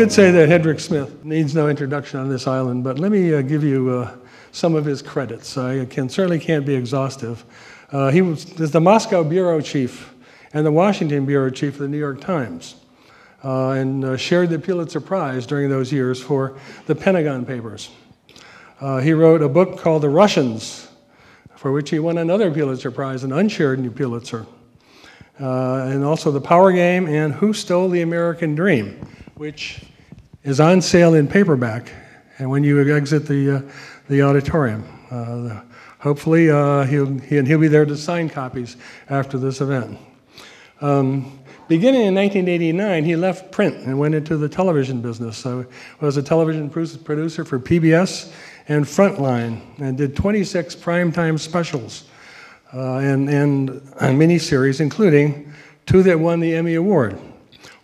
could say that Hedrick Smith needs no introduction on this island, but let me uh, give you uh, some of his credits. I can, certainly can't be exhaustive. Uh, he was, the Moscow bureau chief and the Washington bureau chief of the New York Times, uh, and uh, shared the Pulitzer Prize during those years for the Pentagon Papers. Uh, he wrote a book called The Russians, for which he won another Pulitzer Prize, an unshared new Pulitzer. and also The Power Game and Who Stole the American Dream which is on sale in paperback and when you exit the, uh, the auditorium. Uh, hopefully, uh, he'll, he, he'll be there to sign copies after this event. Um, beginning in 1989, he left print and went into the television business. So was a television producer for PBS and Frontline and did 26 primetime specials uh, and, and miniseries, including two that won the Emmy Award.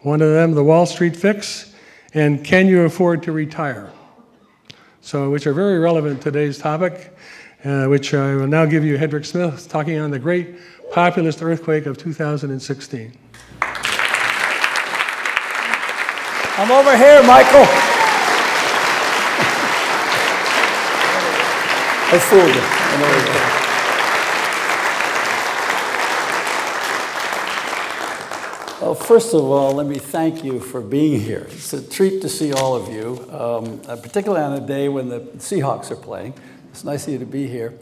One of them, The Wall Street Fix, and Can You Afford to Retire? So, which are very relevant to today's topic, uh, which I will now give you Hedrick Smith talking on the great populist earthquake of 2016. I'm over here, Michael. I fooled you. Well, first of all, let me thank you for being here. It's a treat to see all of you, um, uh, particularly on a day when the Seahawks are playing. It's nice of you to be here.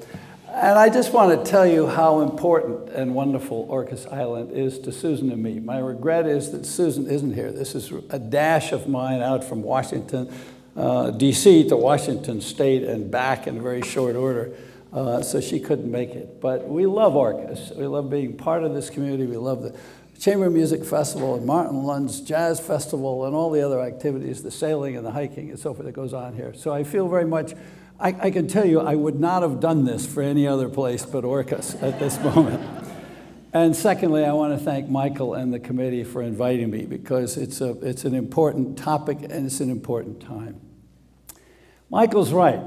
And I just want to tell you how important and wonderful Orcas Island is to Susan and me. My regret is that Susan isn't here. This is a dash of mine out from Washington, uh, D.C. to Washington State and back in very short order. Uh, so she couldn't make it. But we love Orcas. We love being part of this community. We love the Chamber Music Festival and Martin Lund's Jazz Festival and all the other activities, the sailing and the hiking and so forth that goes on here. So I feel very much, I, I can tell you, I would not have done this for any other place but Orcas at this moment. And secondly, I want to thank Michael and the committee for inviting me because it's, a, it's an important topic and it's an important time. Michael's right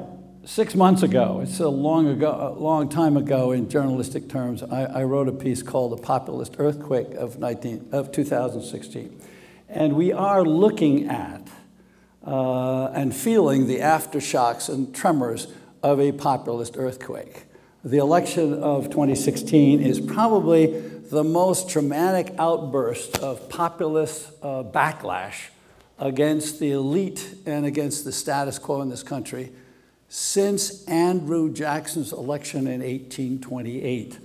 six months ago, it's a long, ago, a long time ago in journalistic terms, I, I, wrote a piece called The Populist Earthquake of, 19, of 2016. And we are looking at uh, and feeling the aftershocks and tremors of a populist earthquake. The election of 2016 is probably the most dramatic outburst of populist uh, backlash against the elite and against the status quo in this country since Andrew Jackson's election in 1828.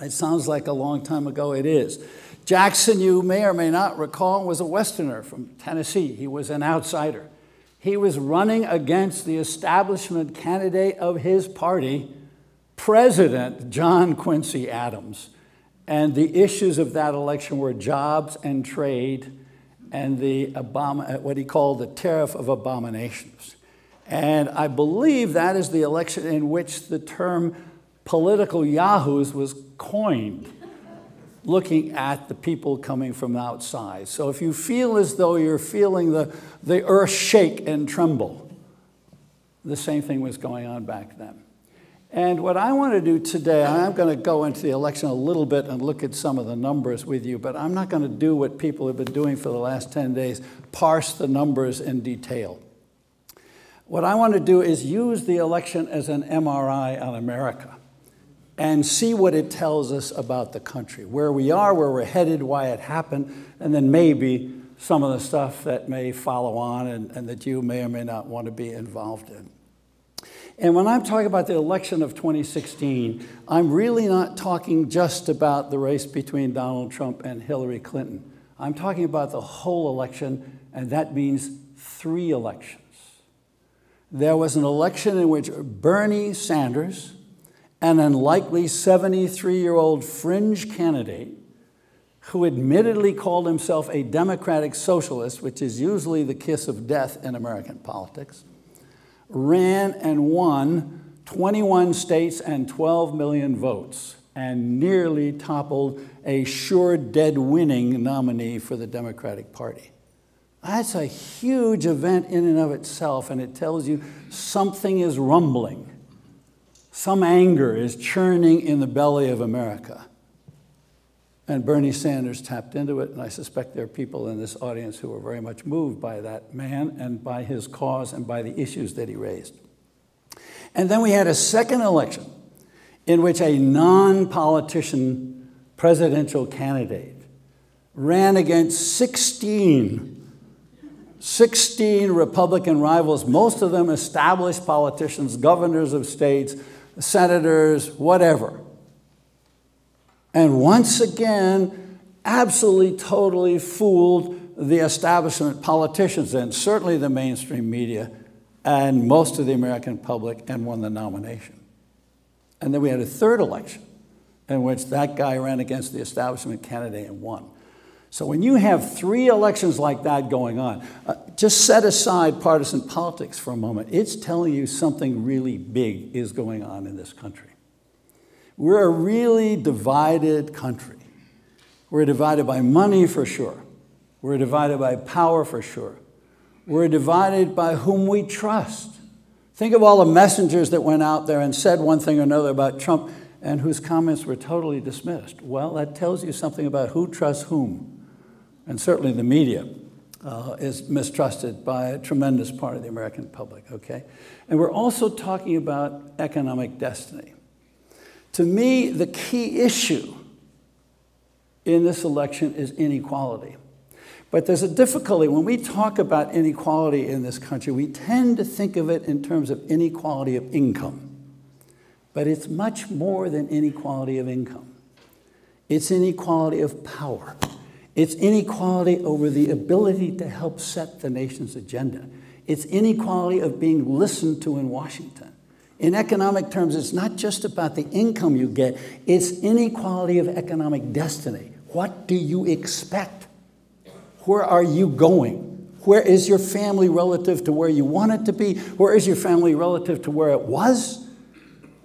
It sounds like a long time ago, it is. Jackson, you may or may not recall, was a Westerner from Tennessee. He was an outsider. He was running against the establishment candidate of his party, President John Quincy Adams. And the issues of that election were jobs and trade and the what he called the tariff of abominations. And I believe that is the election in which the term political yahoos was coined, looking at the people coming from outside. So if you feel as though you're feeling the, the earth shake and tremble, the same thing was going on back then. And what I want to do today, I'm going to go into the election a little bit and look at some of the numbers with you, but I'm not going to do what people have been doing for the last 10 days, parse the numbers in detail. What I want to do is use the election as an MRI on America and see what it tells us about the country, where we are, where we're headed, why it happened, and then maybe some of the stuff that may follow on and, and that you may or may not want to be involved in. And when I'm talking about the election of 2016, I'm really not talking just about the race between Donald Trump and Hillary Clinton. I'm talking about the whole election, and that means three elections there was an election in which Bernie Sanders, an unlikely 73 year old fringe candidate who admittedly called himself a democratic socialist, which is usually the kiss of death in American politics, ran and won 21 states and 12 million votes and nearly toppled a sure dead winning nominee for the Democratic Party. That's a huge event in and of itself, and it tells you something is rumbling. Some anger is churning in the belly of America. And Bernie Sanders tapped into it, and I suspect there are people in this audience who are very much moved by that man and by his cause and by the issues that he raised. And then we had a second election in which a non politician presidential candidate ran against 16 16 Republican rivals, most of them established politicians, governors of states, senators, whatever. And once again, absolutely, totally fooled the establishment politicians and certainly the mainstream media and most of the American public and won the nomination. And then we had a third election in which that guy ran against the establishment candidate and won. So when you have three elections like that going on, uh, just set aside partisan politics for a moment. It's telling you something really big is going on in this country. We're a really divided country. We're divided by money for sure. We're divided by power for sure. We're divided by whom we trust. Think of all the messengers that went out there and said one thing or another about Trump and whose comments were totally dismissed. Well, that tells you something about who trusts whom and certainly the media, uh, is mistrusted by a tremendous part of the American public, okay? And we're also talking about economic destiny. To me, the key issue in this election is inequality. But there's a difficulty. When we talk about inequality in this country, we tend to think of it in terms of inequality of income. But it's much more than inequality of income, it's inequality of power. It's inequality over the ability to help set the nation's agenda. It's inequality of being listened to in Washington. In economic terms, it's not just about the income you get, it's inequality of economic destiny. What do you expect? Where are you going? Where is your family relative to where you want it to be? Where is your family relative to where it was?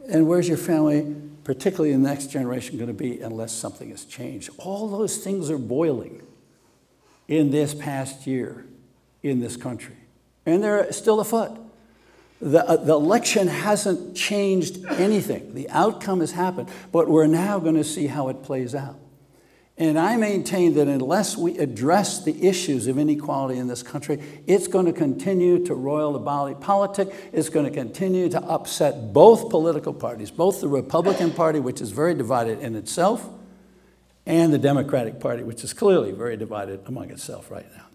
And where's your family particularly the next generation, going to be unless something has changed. All those things are boiling in this past year in this country, and they're still afoot. The, uh, the election hasn't changed anything. The outcome has happened, but we're now going to see how it plays out. And I maintain that unless we address the issues of inequality in this country, it's going to continue to roil the politic. It's going to continue to upset both political parties, both the Republican Party, which is very divided in itself, and the Democratic Party, which is clearly very divided among itself right now.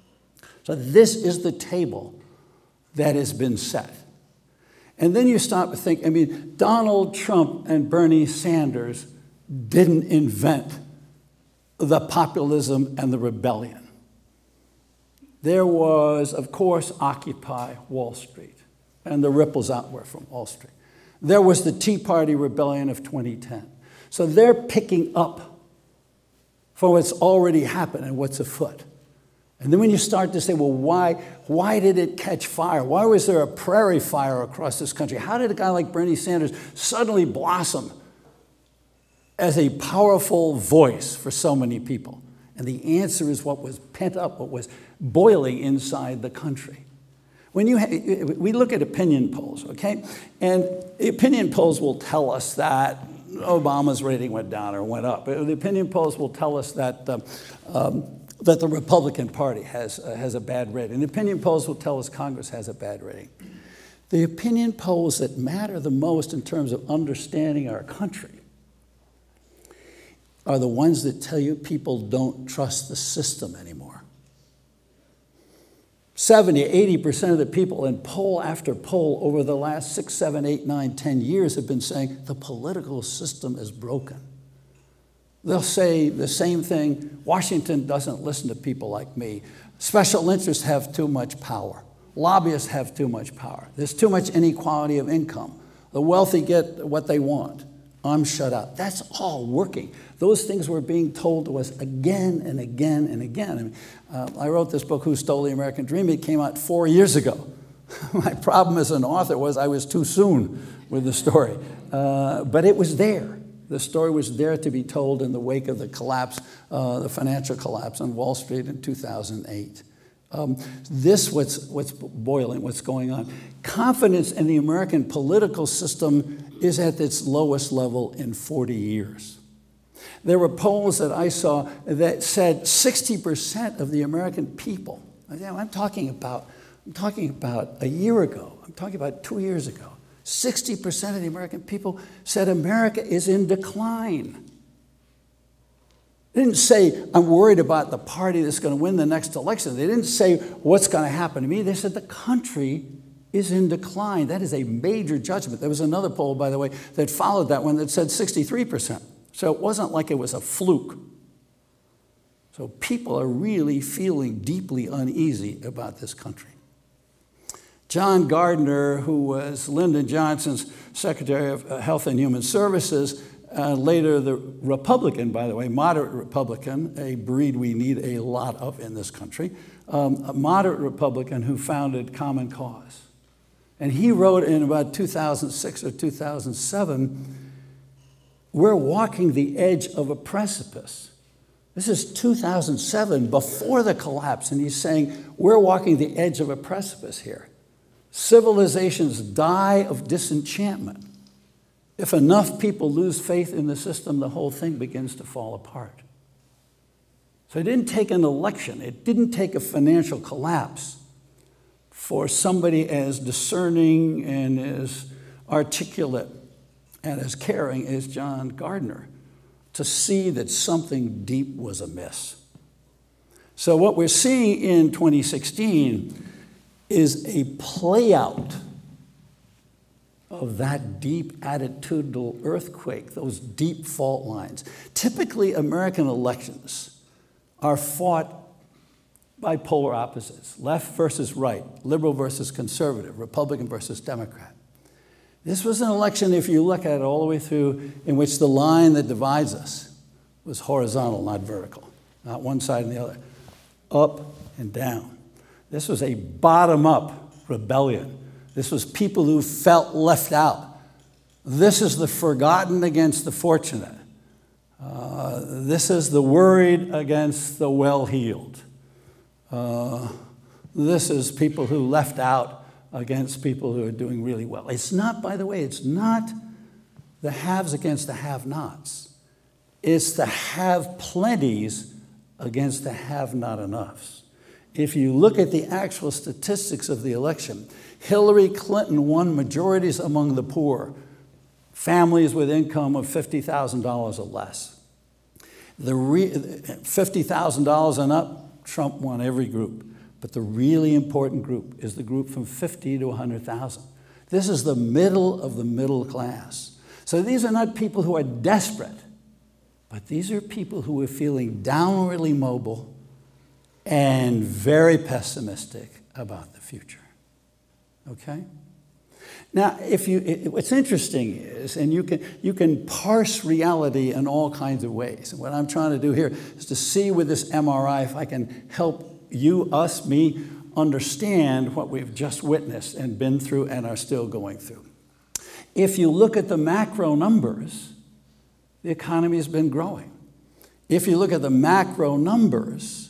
So, this is the table that has been set. And then you stop to think I mean, Donald Trump and Bernie Sanders didn't invent the populism and the rebellion. There was, of course, Occupy Wall Street and the ripples outward from Wall Street. There was the Tea Party rebellion of 2010. So they're picking up from what's already happened and what's afoot. And then when you start to say, well, why, why did it catch fire? Why was there a prairie fire across this country? How did a guy like Bernie Sanders suddenly blossom as a powerful voice for so many people? And the answer is what was pent up, what was boiling inside the country. When you we look at opinion polls, okay, and opinion polls will tell us that Obama's rating went down or went up. The opinion polls will tell us that. Uh, um, that the Republican Party has, uh, has a bad rating. The opinion polls will tell us Congress has a bad rating. The opinion polls that matter the most in terms of understanding our country are the ones that tell you people don't trust the system anymore. 70, 80% of the people in poll after poll over the last six, seven, eight, nine, ten years have been saying the political system is broken. They'll say the same thing Washington doesn't listen to people like me. Special interests have too much power. Lobbyists have too much power. There's too much inequality of income. The wealthy get what they want. I'm shut up. That's all working. Those things were being told to us again and again and again. I, mean, uh, I wrote this book, Who Stole the American Dream? It came out four years ago. My problem as an author was I was too soon with the story. Uh, but it was there. The story was there to be told in the wake of the collapse, uh, the financial collapse on Wall Street in 2008. Um, this what's what's boiling, what's going on. Confidence in the American political system is at its lowest level in 40 years. There were polls that I saw that said 60% of the American people, I'm talking about, I'm talking about a year ago, I'm talking about two years ago, 60% of the American people said America is in decline. They didn't say, I'm worried about the party that's going to win the next election. They didn't say, what's going to happen to me. They said, the country is in decline. That is a major judgment. There was another poll, by the way, that followed that one that said 63%. So it wasn't like it was a fluke. So people are really feeling deeply uneasy about this country. John Gardner, who was Lyndon Johnson's Secretary of Health and Human Services, uh, later the Republican, by the way, moderate Republican, a breed we need a lot of in this country, um, a moderate Republican who founded Common Cause. And he wrote in about 2006 or 2007 we're walking the edge of a precipice. This is 2007, before the collapse, and he's saying we're walking the edge of a precipice here. Civilizations die of disenchantment. If enough people lose faith in the system, the whole thing begins to fall apart. So it didn't take an election, it didn't take a financial collapse for somebody as discerning and as articulate and as caring as John Gardner to see that something deep was amiss. So, what we're seeing in 2016 is a play out of that deep attitudinal earthquake, those deep fault lines. Typically, American elections are fought by polar opposites left versus right, liberal versus conservative, Republican versus Democrat. This was an election, if you look at it all the way through, in which the line that divides us was horizontal, not vertical, not one side and the other, up and down. This was a bottom up rebellion this was people who felt left out. This is the forgotten against the fortunate. Uh, this is the worried against the well heeled. Uh, this is people who left out against people who are doing really well. It's not, by the way, it's not the haves against the have nots, it's the have plenties against the have not enoughs. If you look at the actual statistics of the election, Hillary Clinton won majorities among the poor, families with income of $50,000 or less. The $50,000 and up, Trump won every group. But the really important group is the group from 50 to 100,000. This is the middle of the middle class. So these are not people who are desperate, but these are people who are feeling downwardly mobile and very pessimistic about the future. Okay? Now, if you, it, what's interesting is, and you can, you can parse reality in all kinds of ways. What I'm trying to do here is to see with this MRI if I can help you, us, me, understand what we've just witnessed and been through and are still going through. If you look at the macro numbers, the economy has been growing. If you look at the macro numbers,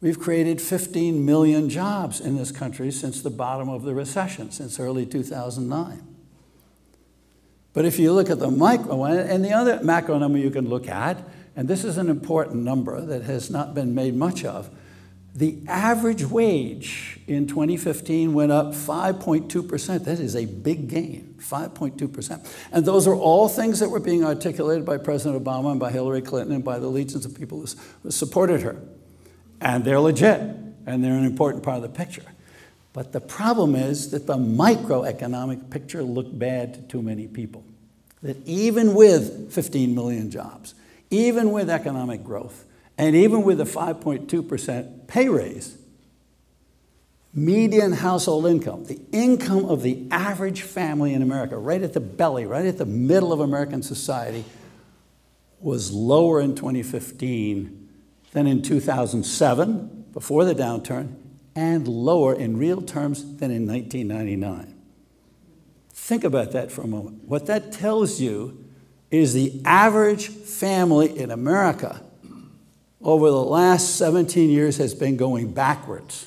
We've created 15 million jobs in this country since the bottom of the recession, since early 2009. But if you look at the micro and the other macro number you can look at, and this is an important number that has not been made much of, the average wage in 2015 went up 5.2%. That is a big gain, 5.2%. And those are all things that were being articulated by President Obama and by Hillary Clinton and by the legions of people who supported her and they're legit, and they're an important part of the picture. But the problem is that the microeconomic picture looked bad to too many people. That even with 15 million jobs, even with economic growth, and even with a 5.2% pay raise, median household income, the income of the average family in America, right at the belly, right at the middle of American society, was lower in 2015 than in 2007, before the downturn, and lower in real terms than in 1999. Think about that for a moment. What that tells you is the average family in America over the last 17 years has been going backwards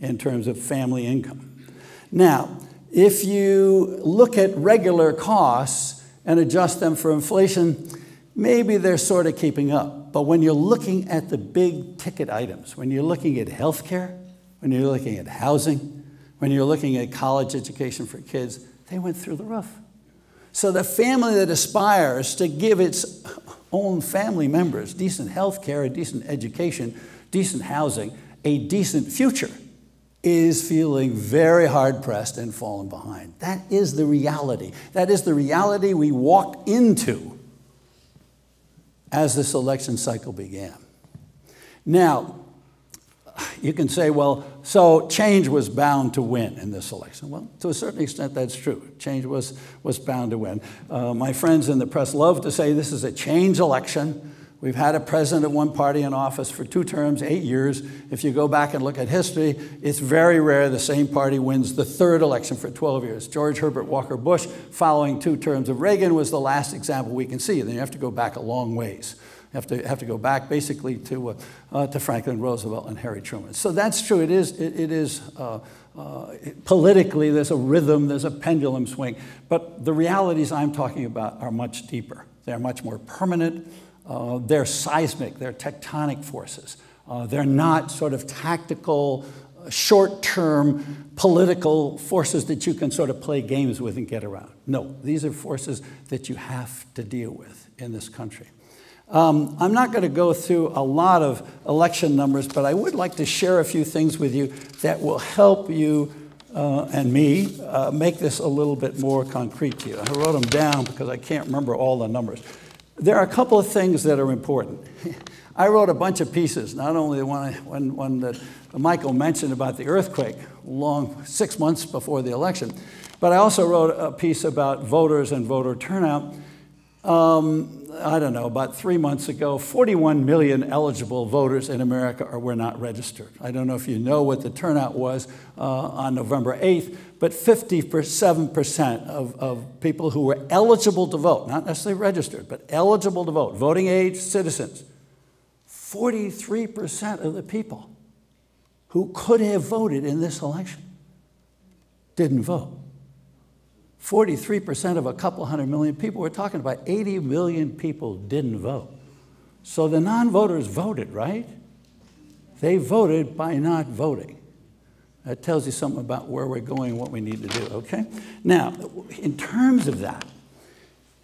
in terms of family income. Now, if you look at regular costs and adjust them for inflation, maybe they're sort of keeping up. But when you're looking at the big ticket items, when you're looking at healthcare, when you're looking at housing, when you're looking at college education for kids, they went through the roof. So the family that aspires to give its own family members decent health care, a decent education, decent housing, a decent future is feeling very hard pressed and falling behind. That is the reality. That is the reality we walked into as this election cycle began. Now, you can say, well, so change was bound to win in this election. Well, to a certain extent, that's true. Change was, was bound to win. Uh, my friends in the press love to say this is a change election. We've had a president of one party in office for two terms, eight years. If you go back and look at history, it's very rare the same party wins the third election for 12 years. George Herbert Walker Bush, following two terms of Reagan, was the last example we can see. Then you have to go back a long ways. Have to, have to go back basically to, uh, uh, to Franklin Roosevelt and Harry Truman. So that's true. It is, it, it is uh, uh politically, there's a rhythm, there's a pendulum swing. But the realities I'm talking about are much deeper. They're much more permanent. Uh, they're seismic, they're tectonic forces. Uh, they're not sort of tactical, short term political forces that you can sort of play games with and get around. No, these are forces that you have to deal with in this country. Um, I'm not going to go through a lot of election numbers, but I would like to share a few things with you that will help you uh, and me uh, make this a little bit more concrete to you. I wrote them down because I can't remember all the numbers. There are a couple of things that are important. I wrote a bunch of pieces, not only the one, one, one that Michael mentioned about the earthquake long six months before the election, but I also wrote a piece about voters and voter turnout. Um, I don't know, about three months ago, 41 million eligible voters in America were not registered. I don't know if you know what the turnout was uh, on November 8th, but 57% of, of people who were eligible to vote, not necessarily registered, but eligible to vote, voting age citizens, 43% of the people who could have voted in this election didn't vote. 43% of a couple hundred million people, we're talking about 80 million people didn't vote. So the non voters voted, right? They voted by not voting. That tells you something about where we're going what we need to do, okay? Now, in terms of that,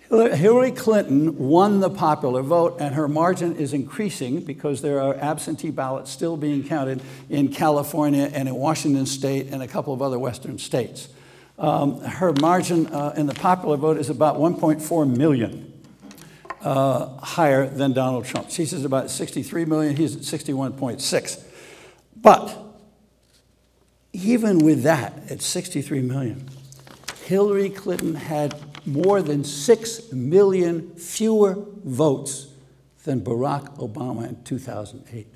Hillary Clinton won the popular vote, and her margin is increasing because there are absentee ballots still being counted in California and in Washington state and a couple of other western states. Um, her margin uh, in the popular vote is about 1.4 million uh, higher than Donald Trump. She's at about 63 million, he's at 61.6. But even with that, at 63 million, Hillary Clinton had more than 6 million fewer votes than Barack Obama in 2008.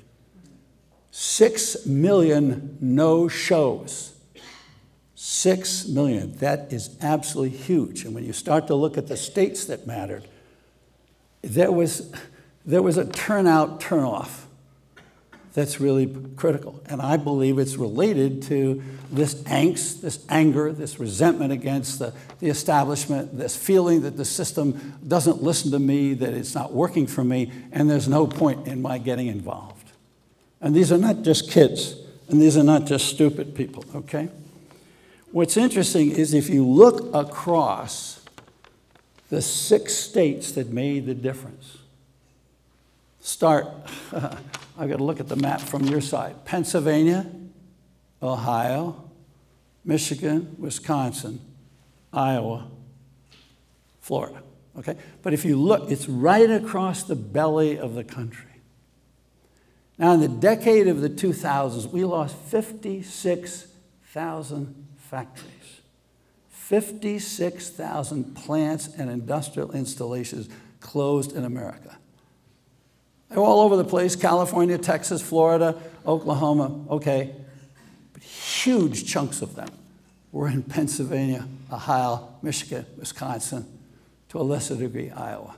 6 million no shows. 6 million. That is absolutely huge. And when you start to look at the states that mattered, there was, there was a turnout turnoff that's really critical. And I believe it's related to this angst, this anger, this resentment against the, the establishment, this feeling that the system doesn't listen to me, that it's not working for me, and there's no point in my getting involved. And these are not just kids, and these are not just stupid people, okay? What's interesting is if you look across the six states that made the difference, start I've got to look at the map from your side. Pennsylvania, Ohio, Michigan, Wisconsin, Iowa, Florida. Okay? But if you look, it's right across the belly of the country. Now, in the decade of the 2000s, we lost 56,000 factories, 56,000 plants and industrial installations closed in America. They're all over the place California, Texas, Florida, Oklahoma, okay. But huge chunks of them were in Pennsylvania, Ohio, Michigan, Wisconsin, to a lesser degree, Iowa.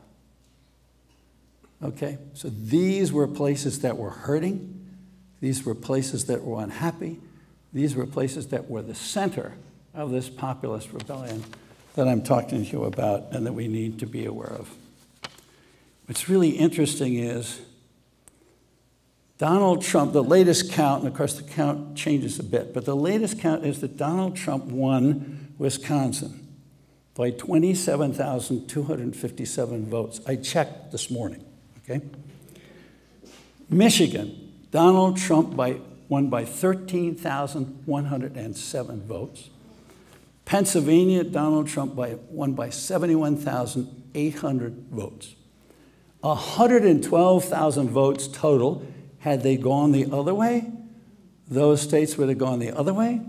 Okay, so these were places that were hurting, these were places that were unhappy, these were places that were the center of this populist rebellion that I'm talking to you about and that we need to be aware of. what's really interesting is Donald Trump, the latest count, and of course the count changes a bit, but the latest count is that Donald Trump won Wisconsin by 27,257 votes. I checked this morning, okay? Michigan, Donald Trump by, won by 13,107 votes. Pennsylvania, Donald Trump by, won by 71,800 votes. 112,000 votes total. Had they gone the other way, those states would have gone the other way.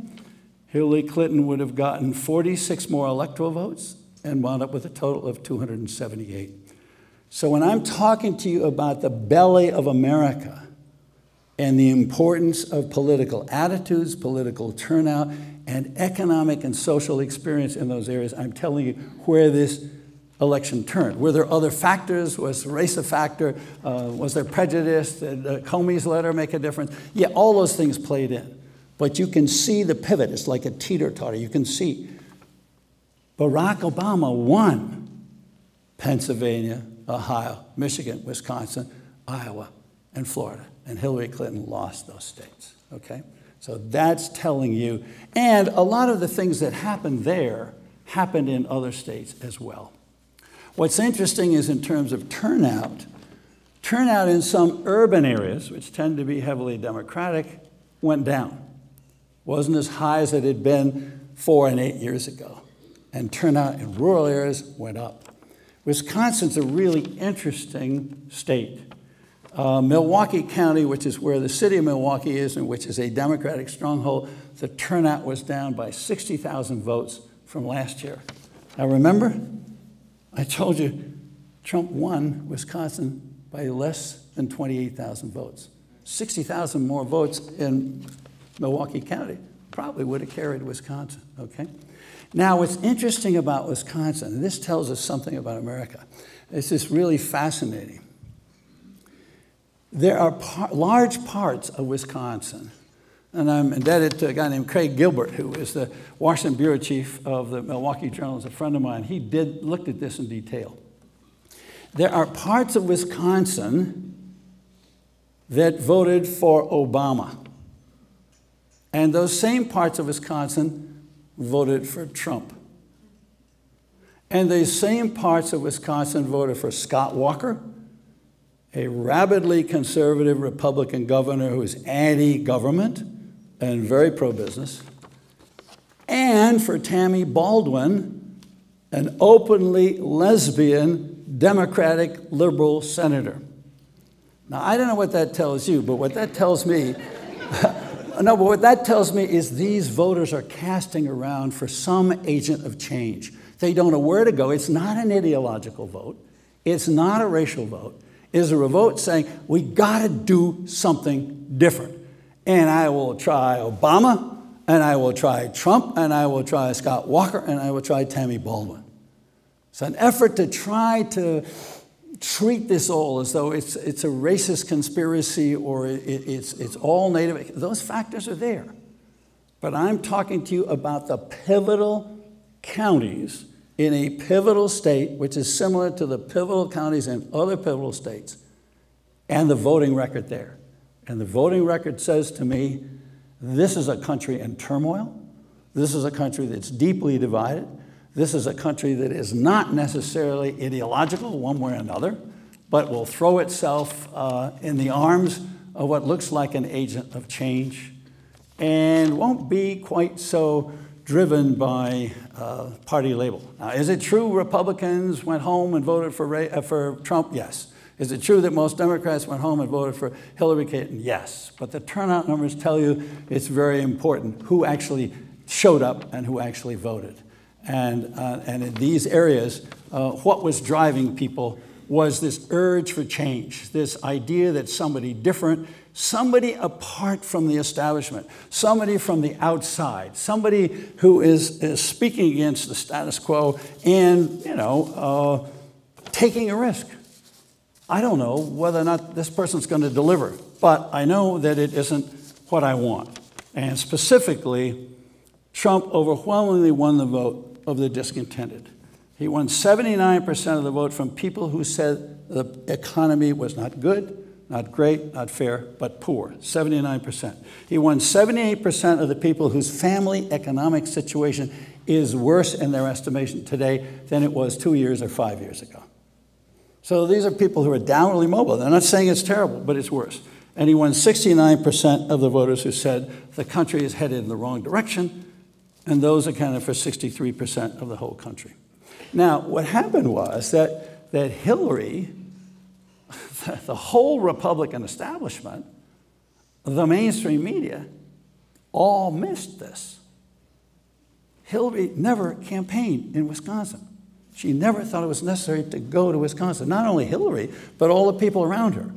Hillary Clinton would have gotten 46 more electoral votes and wound up with a total of 278. So when I'm talking to you about the belly of America and the importance of political attitudes, political turnout, and economic and social experience in those areas, I'm telling you where this election turned. Were there other factors? Was race a factor? Uh, was there prejudice? Did uh, Comey's letter make a difference? Yeah, all those things played in. But you can see the pivot. It's like a teeter totter. You can see Barack Obama won Pennsylvania, Ohio, Michigan, Wisconsin, Iowa, and Florida. And Hillary Clinton lost those states. Okay? So that's telling you. And a lot of the things that happened there happened in other states as well. What's interesting is in terms of turnout, turnout in some urban areas, which tend to be heavily Democratic, went down. Wasn't as high as it had been four and eight years ago and turnout in rural areas went up. Wisconsin's a really interesting state. Uh, Milwaukee County, which is where the city of Milwaukee is and which is a Democratic stronghold, the turnout was down by 60,000 votes from last year. Now remember, I told you Trump won Wisconsin by less than 28,000 votes. 60,000 more votes in Milwaukee County probably would have carried Wisconsin, okay? Now, what's interesting about Wisconsin, and this tells us something about America, this is really fascinating. There are par large parts of Wisconsin, and I'm indebted to a guy named Craig Gilbert, who is the Washington bureau chief of the Milwaukee Journal, is a friend of mine. He did looked at this in detail. There are parts of Wisconsin that voted for Obama. And those same parts of Wisconsin voted for Trump. And the same parts of Wisconsin voted for Scott Walker, a rabidly conservative Republican governor who is anti government and very pro business, and for Tammy Baldwin, an openly lesbian Democratic liberal senator. Now, I don't know what that tells you, but what that tells me No, but what that tells me is these voters are casting around for some agent of change. They don't know where to go. It's not an ideological vote, it's not a racial vote. It's a revolt saying, we got to do something different. And I will try Obama, and I will try Trump, and I will try Scott Walker, and I will try Tammy Baldwin. It's an effort to try to treat this all as though it's, it's a racist conspiracy or it, it's, it's all Native. Those factors are there. But I'm talking to you about the pivotal counties in a pivotal state, which is similar to the pivotal counties in other pivotal states, and the voting record there. And the voting record says to me this is a country in turmoil. This is a country that's deeply divided. This is a country that is not necessarily ideological one way or another, but will throw itself uh, in the arms of what looks like an agent of change and won't be quite so driven by uh, party label. Now, is it true Republicans went home and voted for, uh, for Trump? Yes. Is it true that most Democrats went home and voted for Hillary Clinton? Yes. But the turnout numbers tell you it's very important who actually showed up and who actually voted. And, uh, and in these areas, uh, what was driving people was this urge for change, this idea that somebody different, somebody apart from the establishment, somebody from the outside, somebody who is, is speaking against the status quo and, you know, uh, taking a risk. I don't know whether or not this person's going to deliver, but I know that it isn't what I want. And specifically, Trump overwhelmingly won the vote of the discontented. He won 79% of the vote from people who said the economy was not good, not great, not fair, but poor. 79%. He won 78% of the people whose family economic situation is worse in their estimation today than it was two years or five years ago. So these are people who are downwardly mobile. They're not saying it's terrible, but it's worse. And he won 69% of the voters who said the country is headed in the wrong direction, and those accounted for 63% of the whole country. Now, what happened was that, that Hillary, the whole Republican establishment, the mainstream media, all missed this. Hillary never campaigned in Wisconsin. She never thought it was necessary to go to Wisconsin. Not only Hillary, but all the people around her.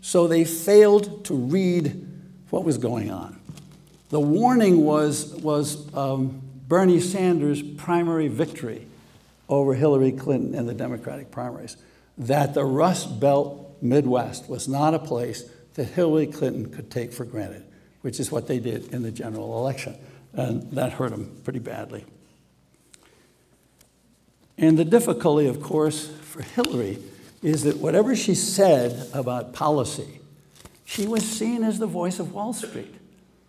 So they failed to read what was going on. The warning was, was um, Bernie Sanders' primary victory over Hillary Clinton in the Democratic primaries, that the Rust Belt Midwest was not a place that Hillary Clinton could take for granted, which is what they did in the general election. And that hurt him pretty badly. And the difficulty, of course, for Hillary is that whatever she said about policy, she was seen as the voice of Wall Street.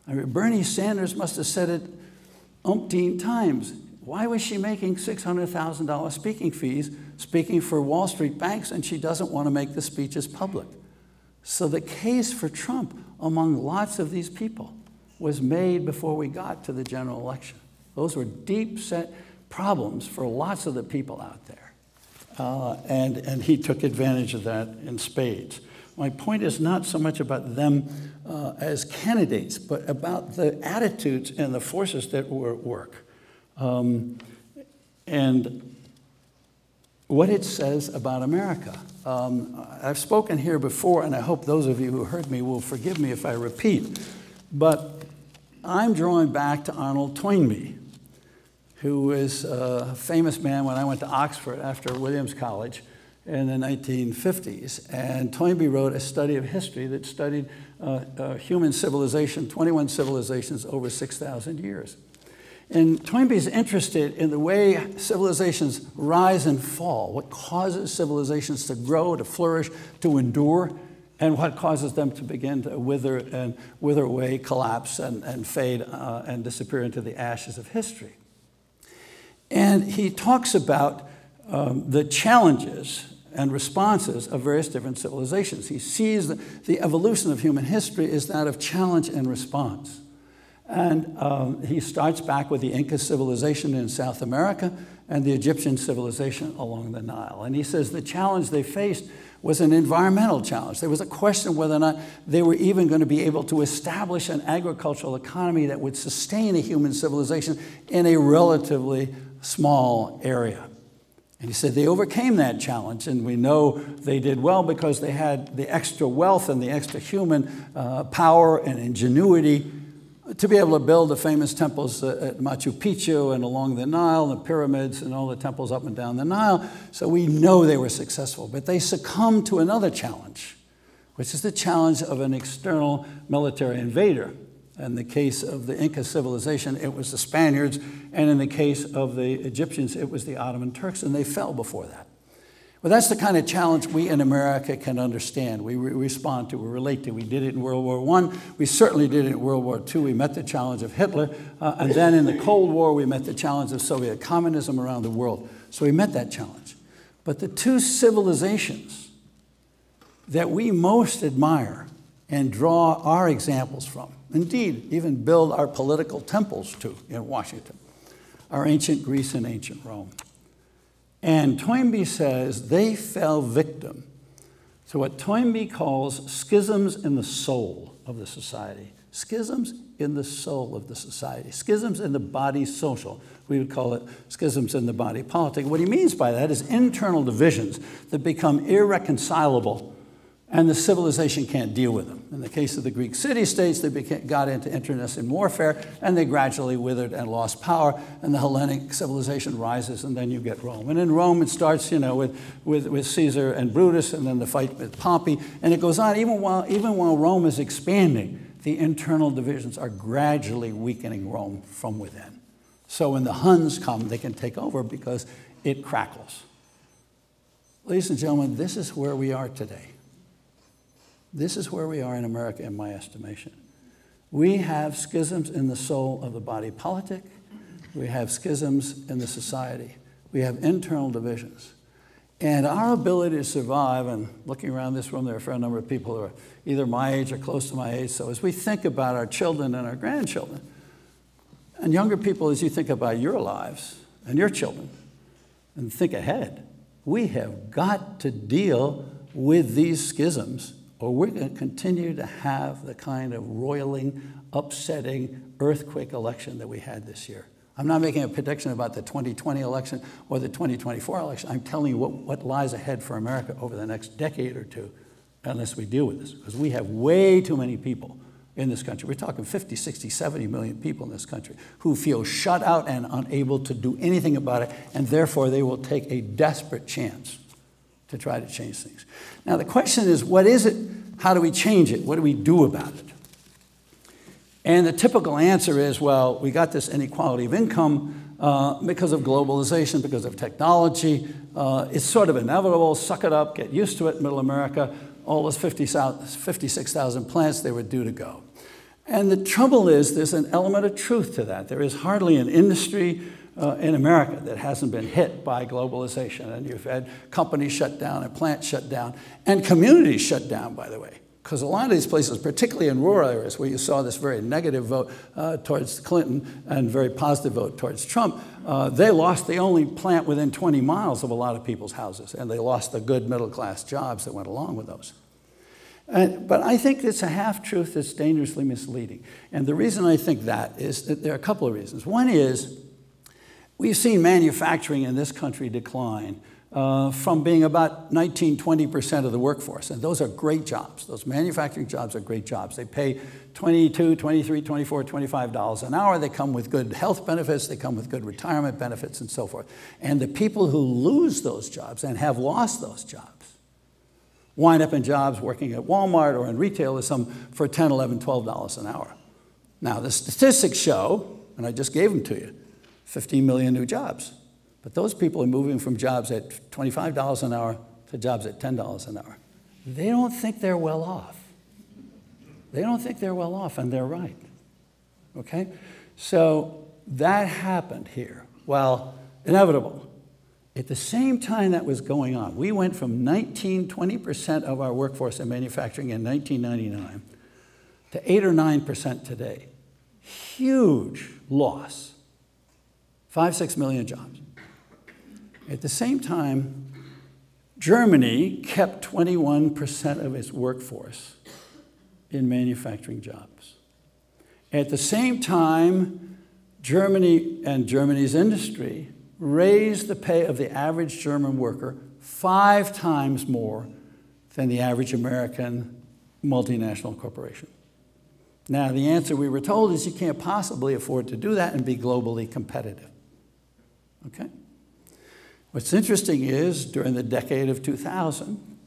I mean, Bernie Sanders must have said it umpteen times. Why was she making $600,000 speaking fees speaking for Wall Street banks and she doesn't want to make the speeches public? So the case for Trump among lots of these people was made before we got to the general election. Those were deep set problems for lots of the people out there. Uh, and, and he took advantage of that in spades. My point is not so much about them uh, as candidates, but about the attitudes and the forces that were at work. Um, and what it says about America. Um, I've spoken here before, and I hope those of you who heard me will forgive me if I repeat, but I'm drawing back to Arnold Toynbee, who was a famous man when I went to Oxford after Williams College in the 1950s. And Toynbee wrote a study of history that studied uh, uh, human civilization, 21 civilizations over 6,000 years. And Toynbee is interested in the way civilizations rise and fall, what causes civilizations to grow, to flourish, to endure, and what causes them to begin to wither and wither away, collapse, and, and fade uh, and disappear into the ashes of history. And he talks about um, the challenges and responses of various different civilizations. He sees that the evolution of human history is that of challenge and response. And um, he starts back with the Inca civilization in South America and the Egyptian civilization along the Nile. And he says the challenge they faced was an environmental challenge. There was a question whether or not they were even going to be able to establish an agricultural economy that would sustain a human civilization in a relatively small area. And he said they overcame that challenge, and we know they did well because they had the extra wealth and the extra human uh, power and ingenuity to be able to build the famous temples at Machu Picchu and along the Nile, the pyramids, and all the temples up and down the Nile. So we know they were successful. But they succumbed to another challenge, which is the challenge of an external military invader. In the case of the Inca civilization, it was the Spaniards, and in the case of the Egyptians, it was the Ottoman Turks, and they fell before that. Well, that's the kind of challenge we in America can understand. We re respond to, we relate to. We did it in World War I. We certainly did it in World War II. We met the challenge of Hitler. Uh, and then in the Cold War, we met the challenge of Soviet communism around the world. So we met that challenge. But the two civilizations that we most admire and draw our examples from, indeed, even build our political temples to in Washington, are ancient Greece and ancient Rome. And Toynbee says they fell victim to what Toynbee calls schisms in the soul of the society. Schisms in the soul of the society. Schisms in the body social. We would call it schisms in the body politic. What he means by that is internal divisions that become irreconcilable and the civilization can't deal with them. In the case of the Greek city states, they became, got into internecine warfare and they gradually withered and lost power, and the Hellenic civilization rises, and then you get Rome. And in Rome, it starts, you know, with, with, with Caesar and Brutus, and then the fight with Pompey, and it goes on. Even while, even while Rome is expanding, the internal divisions are gradually weakening Rome from within. So when the Huns come, they can take over because it crackles. Ladies and gentlemen, this is where we are today. This is where we are in America, in my estimation. We have schisms in the soul of the body politic. We have schisms in the society. We have internal divisions. And our ability to survive, and looking around this room, there are a fair number of people who are either my age or close to my age. So as we think about our children and our grandchildren, and younger people, as you think about your lives and your children, and think ahead, we have got to deal with these schisms, or we're going to continue to have the kind of roiling, upsetting, earthquake election that we had this year. I'm not making a prediction about the 2020 election or the 2024 election. I'm telling you what, what lies ahead for America over the next decade or two, unless we deal with this, because we have way too many people in this country. We're talking 50, 60, 70 million people in this country who feel shut out and unable to do anything about it, and therefore they will take a desperate chance to try to change things. Now, the question is what is it? How do we change it? What do we do about it? And the typical answer is well, we got this inequality of income uh, because of globalization, because of technology. Uh, it's sort of inevitable. Suck it up, get used to it, middle America all those 50, 56,000 plants, they were due to go. And the trouble is, there's an element of truth to that. There is hardly an industry uh, in America that hasn't been hit by globalization. And you've had companies shut down and plants shut down, and communities shut down, by the way. Because a lot of these places, particularly in rural areas where you saw this very negative vote uh, towards Clinton and very positive vote towards Trump, uh, they lost the only plant within 20 miles of a lot of people's houses, and they lost the good middle class jobs that went along with those. And, but I think it's a half truth that's dangerously misleading. And the reason I think that is that there are a couple of reasons. One is we've seen manufacturing in this country decline uh, from being about 19, 20% of the workforce. And those are great jobs. Those manufacturing jobs are great jobs. They pay 22, 23, 24, 25 dollars an hour. They come with good health benefits. They come with good retirement benefits and so forth. And the people who lose those jobs and have lost those jobs wind up in jobs working at Walmart or in retail or some for 10, 11, 12 dollars an hour. Now, the statistics show, and I just gave them to you, 15 million new jobs. But those people are moving from jobs at $25 an hour to jobs at $10 an hour. They don't think they're well off. They don't think they're well off, and they're right. Okay? So that happened here. Well, inevitable. At the same time that was going on, we went from 19, 20% of our workforce in manufacturing in 1999 to 8 or 9% today. Huge loss. Five, six million jobs. At the same time, Germany kept 21% of its workforce in manufacturing jobs. At the same time, Germany and Germany's industry raised the pay of the average German worker five times more than the average American multinational corporation. Now, the answer we were told is you can't possibly afford to do that and be globally competitive. Okay? What's interesting is during the decade of 2000,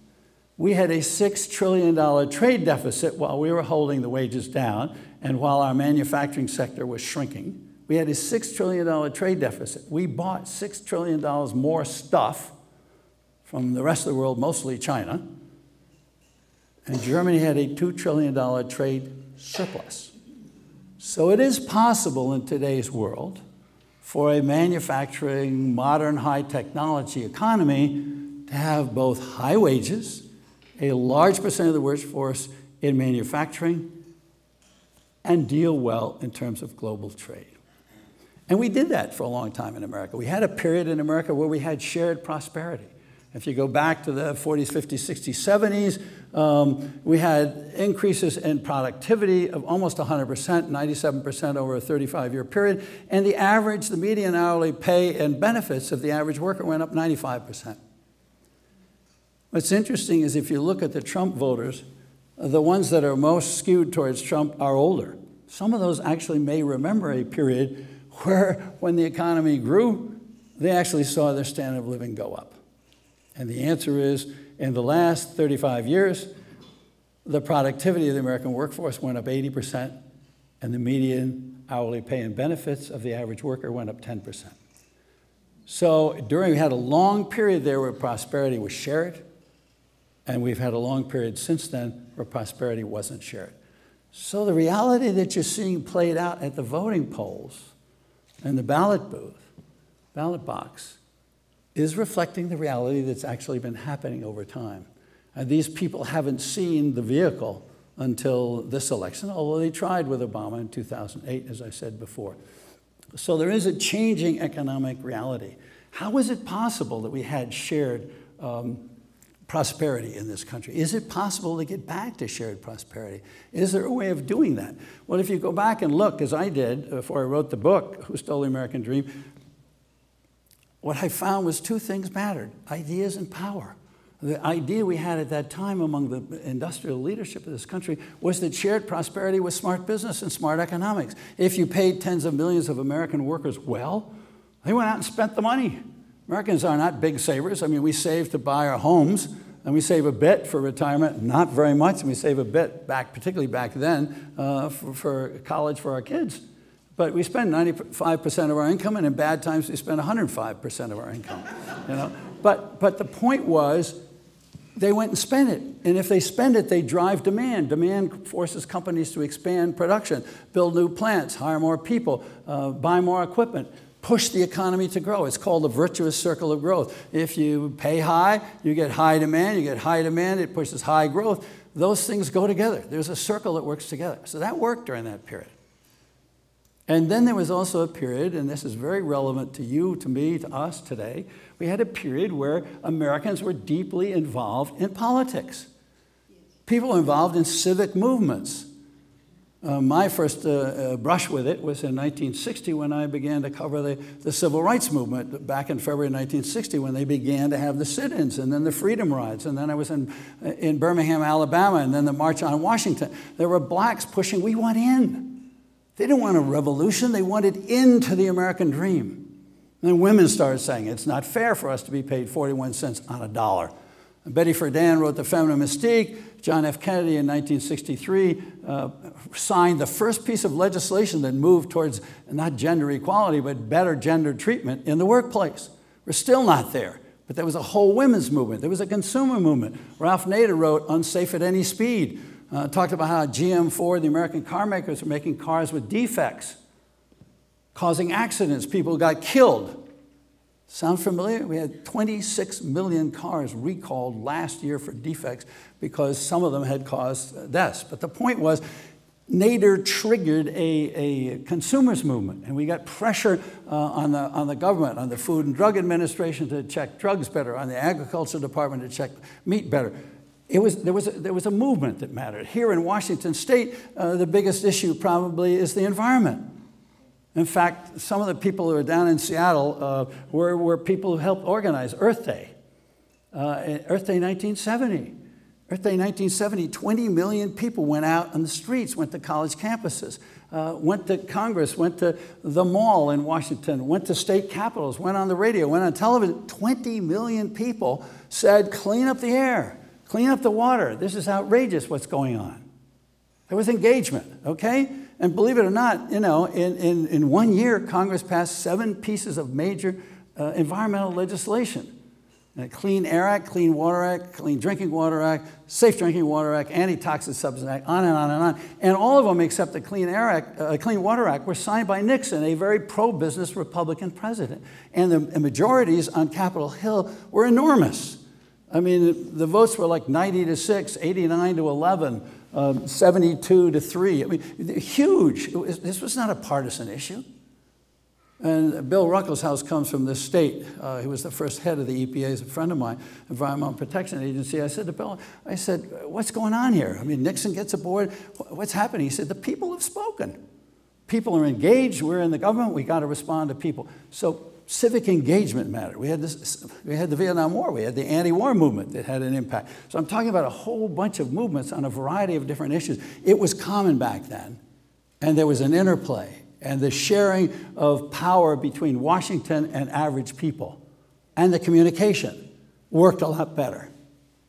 we had a $6 trillion trade deficit while we were holding the wages down and while our manufacturing sector was shrinking. We had a $6 trillion trade deficit. We bought $6 trillion more stuff from the rest of the world, mostly China. And Germany had a $2 trillion trade surplus. So it is possible in today's world for a manufacturing, modern, high technology economy to have both high wages, a large percent of the workforce in manufacturing, and deal well in terms of global trade. And we did that for a long time in America. We had a period in America where we had shared prosperity. If you go back to the 40s, 50s, 60s, 70s, um, we had increases in productivity of almost 100%, 97% over a 35 year period. And the average, the median hourly pay and benefits of the average worker went up 95%. What's interesting is if you look at the Trump voters, the ones that are most skewed towards Trump are older. Some of those actually may remember a period where, when the economy grew, they actually saw their standard of living go up. And the answer is in the last 35 years, the productivity of the American workforce went up 80%, and the median hourly pay and benefits of the average worker went up 10%. So during, we had a long period there where prosperity was shared, and we've had a long period since then where prosperity wasn't shared. So the reality that you're seeing played out at the voting polls and the ballot booth, ballot box, is reflecting the reality that's actually been happening over time. And these people haven't seen the vehicle until this election, although they tried with Obama in 2008, as I said before. So there is a changing economic reality. How is it possible that we had shared um, prosperity in this country? Is it possible to get back to shared prosperity? Is there a way of doing that? Well, if you go back and look, as I did before I wrote the book, Who Stole the American Dream, what I found was two things mattered ideas and power. The idea we had at that time among the industrial leadership of this country was that shared prosperity was smart business and smart economics. If you paid tens of millions of American workers well, they went out and spent the money. Americans are not big savers. I mean, we save to buy our homes, and we save a bit for retirement, not very much, and we save a bit back, particularly back then, uh, for, for college for our kids. But we spend 95% of our income, and in bad times, we spend 105% of our income. You know? but, but the point was, they went and spent it. And if they spend it, they drive demand. Demand forces companies to expand production, build new plants, hire more people, uh, buy more equipment, push the economy to grow. It's called the virtuous circle of growth. If you pay high, you get high demand. You get high demand, it pushes high growth. Those things go together. There's a circle that works together. So that worked during that period. And then there was also a period, and this is very relevant to you, to me, to us today. We had a period where Americans were deeply involved in politics. People involved in civic movements. Uh, my first uh, uh, brush with it was in 1960 when I began to cover the, the civil rights movement back in February 1960 when they began to have the sit ins and then the freedom rides. And then I was in, in Birmingham, Alabama, and then the March on Washington. There were blacks pushing, we want in. They didn't want a revolution, they wanted into the American dream. And then women started saying, it's not fair for us to be paid 41 cents on a dollar. And Betty Friedan wrote The Feminine Mystique. John F. Kennedy in 1963 uh, signed the first piece of legislation that moved towards not gender equality, but better gender treatment in the workplace. We're still not there. But there was a whole women's movement. There was a consumer movement. Ralph Nader wrote Unsafe at Any Speed, uh, talked about how GM Ford, the American car makers, are making cars with defects, causing accidents. People got killed. Sound familiar? We had 26 million cars recalled last year for defects because some of them had caused deaths. But the point was, Nader triggered a, a consumers movement, and we got pressure uh, on, the, on the government, on the Food and Drug Administration to check drugs better, on the Agriculture Department to check meat better. It was, there, was a, there was a movement that mattered. Here in Washington state, uh, the biggest issue probably is the environment. In fact, some of the people who are down in Seattle uh, were, were people who helped organize Earth Day, uh, Earth Day 1970. Earth Day 1970, 20 million people went out on the streets, went to college campuses, uh, went to Congress, went to the mall in Washington, went to state capitals, went on the radio, went on television. 20 million people said, clean up the air. Clean up the water. This is outrageous what's going on. There was engagement, okay? And believe it or not, you know, in, in, in one year, Congress passed seven pieces of major uh, environmental legislation. Uh, Clean Air Act, Clean Water Act, Clean Drinking Water Act, Safe Drinking Water Act, Anti-Toxic Substance Act, on and on and on. And all of them, except the Clean Air Act, uh, Clean Water Act, were signed by Nixon, a very pro-business Republican president. And the majorities on Capitol Hill were enormous. I mean, the votes were like 90 to 6, 89 to 11, um, 72 to 3. I mean, huge. Was, this was not a partisan issue. And Bill Ruckelshaus comes from this state. Uh, he was the first head of the EPA, he's a friend of mine, Environmental Protection Agency. I said to Bill, I said, what's going on here? I mean, Nixon gets aboard. What's happening? He said, the people have spoken. People are engaged. We're in the government. We got to respond to people. So civic engagement mattered. We had, this, we had the Vietnam War, we had the anti war movement that had an impact. So I'm talking about a whole bunch of movements on a variety of different issues. It was common back then, and there was an interplay and the sharing of power between Washington and average people and the communication worked a lot better.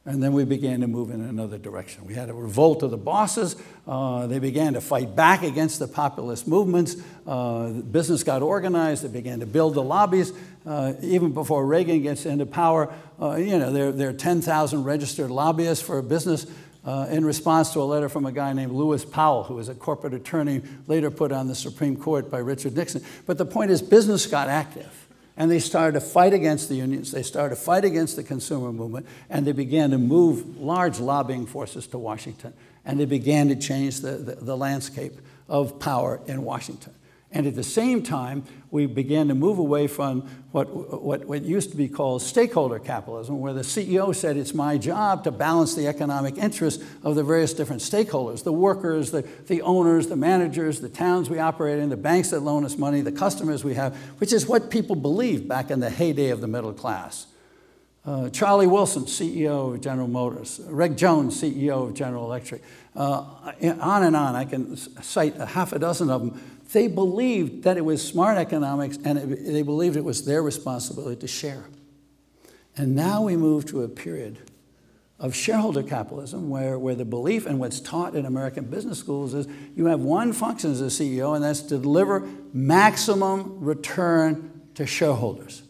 And then we began to move in another direction. We had a revolt of the bosses. Uh, they began to fight back against the populist movements. Uh, business got organized. They began to build the lobbies. Uh, even before Reagan gets into power, uh, you know, there, there are 10,000 registered lobbyists for a business uh, in response to a letter from a guy named Lewis Powell, who was a corporate attorney later put on the Supreme Court by Richard Nixon. But the point is, business got active. And they started to fight against the unions, they started to fight against the consumer movement, and they began to move large lobbying forces to Washington. And they began to change the, the, the landscape of power in Washington. And at the same time, we began to move away from what, what, what used to be called stakeholder capitalism, where the CEO said, It's my job to balance the economic interests of the various different stakeholders the workers, the, the owners, the managers, the towns we operate in, the banks that loan us money, the customers we have, which is what people believed back in the heyday of the middle class. Uh, Charlie Wilson, CEO of General Motors, Reg Jones, CEO of General Electric, uh, on and on. I can cite a half a dozen of them they believed that it was smart economics and it, they believed it was their responsibility to share. And now we move to a period of shareholder capitalism where, where the belief and what's taught in American business schools is you have one function as a CEO, and that's to deliver maximum return to shareholders.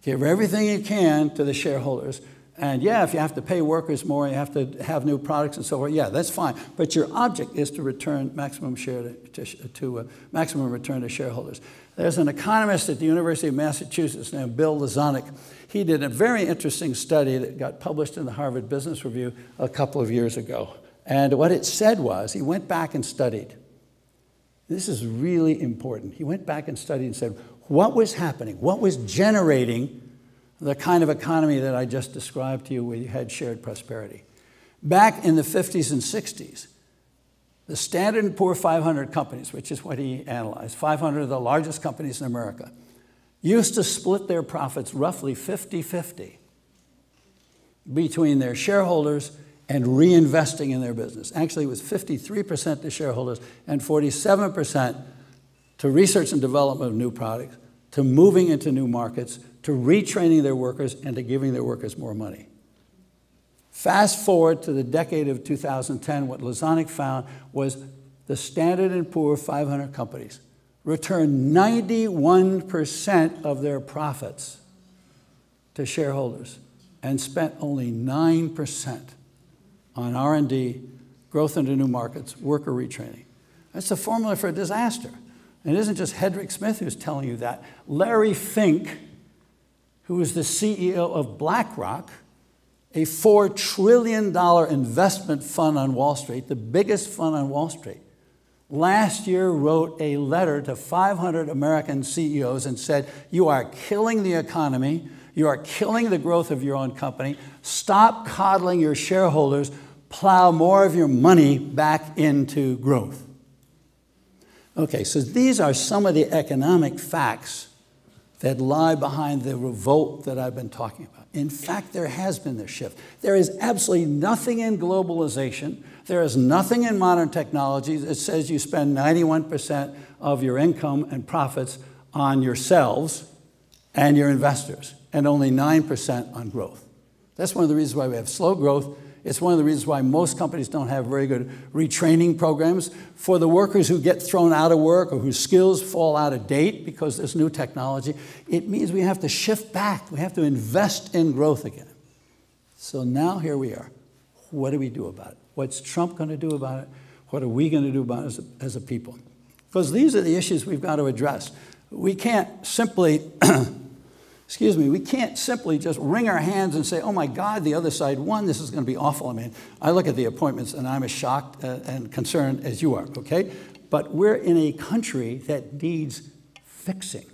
Give everything you can to the shareholders and yeah, if you have to pay workers more, you have to have new products and so forth, yeah, that's fine. But your object is to return maximum share to, to, to uh, maximum return to shareholders. There's an economist at the University of Massachusetts named Bill Lazonick. He did a very interesting study that got published in the Harvard Business Review a couple of years ago. And what it said was he went back and studied. This is really important. He went back and studied and said, what was happening? What was generating the kind of economy that I just described to you where you had shared prosperity. Back in the 50s and 60s, the Standard & Poor 500 companies, which is what he analyzed, 500 of the largest companies in America, used to split their profits roughly 50-50 between their shareholders and reinvesting in their business. Actually, it was 53% to shareholders and 47% to research and development of new products, to moving into new markets, to retraining their workers and to giving their workers more money. Fast forward to the decade of 2010, what Lazonick found was the Standard & Poor 500 companies returned 91% of their profits to shareholders and spent only 9% on R&D, growth into new markets, worker retraining. That's the formula for a disaster. And it isn't just Hedrick Smith who's telling you that. Larry Fink, who was the CEO of BlackRock, a $4 trillion investment fund on Wall Street, the biggest fund on Wall Street, last year wrote a letter to 500 American CEOs and said, You are killing the economy. You are killing the growth of your own company. Stop coddling your shareholders. Plow more of your money back into growth. Okay, so these are some of the economic facts that lie behind the revolt that I've been talking about. In fact, there has been this shift. There is absolutely nothing in globalization, there is nothing in modern technology that says you spend 91% of your income and profits on yourselves and your investors, and only 9% on growth. That's one of the reasons why we have slow growth it's one of the reasons why most companies don't have very good retraining programs for the workers who get thrown out of work or whose skills fall out of date because there's new technology. It means we have to shift back. We have to invest in growth again. So now here we are. What do we do about it? What's Trump going to do about it? What are we going to do about it as a, as a people? Because these are the issues we've got to address. We can't simply excuse me, we can't simply just wring our hands and say, oh my God, the other side won, this is going to be awful. I mean, I look at the appointments and I'm as shocked uh, and concerned as you are, okay? But we're in a country that needs fixing.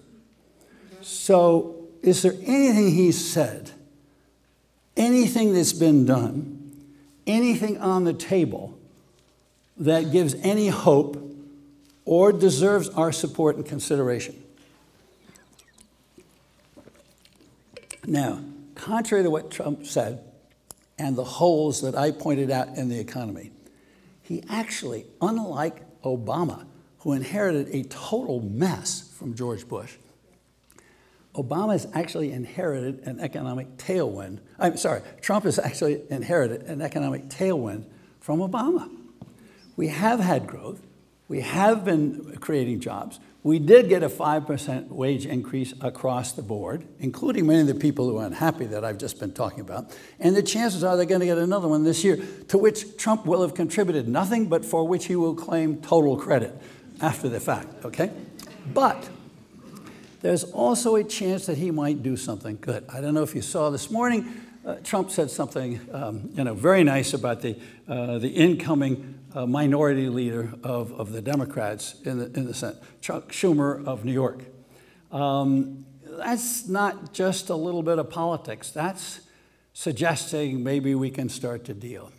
So, is there anything he's said, anything that's been done, anything on the table that gives any hope or deserves our support and consideration? Now, contrary to what Trump said and the holes that I pointed out in the economy, he actually, unlike Obama, who inherited a total mess from George Bush, Obama has actually inherited an economic tailwind. I'm sorry, Trump has actually inherited an economic tailwind from Obama. We have had growth. We have been creating jobs. We did get a 5% wage increase across the board, including many of the people who are unhappy that I've just been talking about. And the chances are they're going to get another one this year, to which Trump will have contributed nothing, but for which he will claim total credit after the fact, okay? But there's also a chance that he might do something good. I don't know if you saw this morning, uh, Trump said something um, you know, very nice about the, uh, the incoming uh, minority leader of, of the Democrats in the, in the Senate, Chuck Schumer of New York. Um, that's not just a little bit of politics. That's suggesting maybe we can start to deal.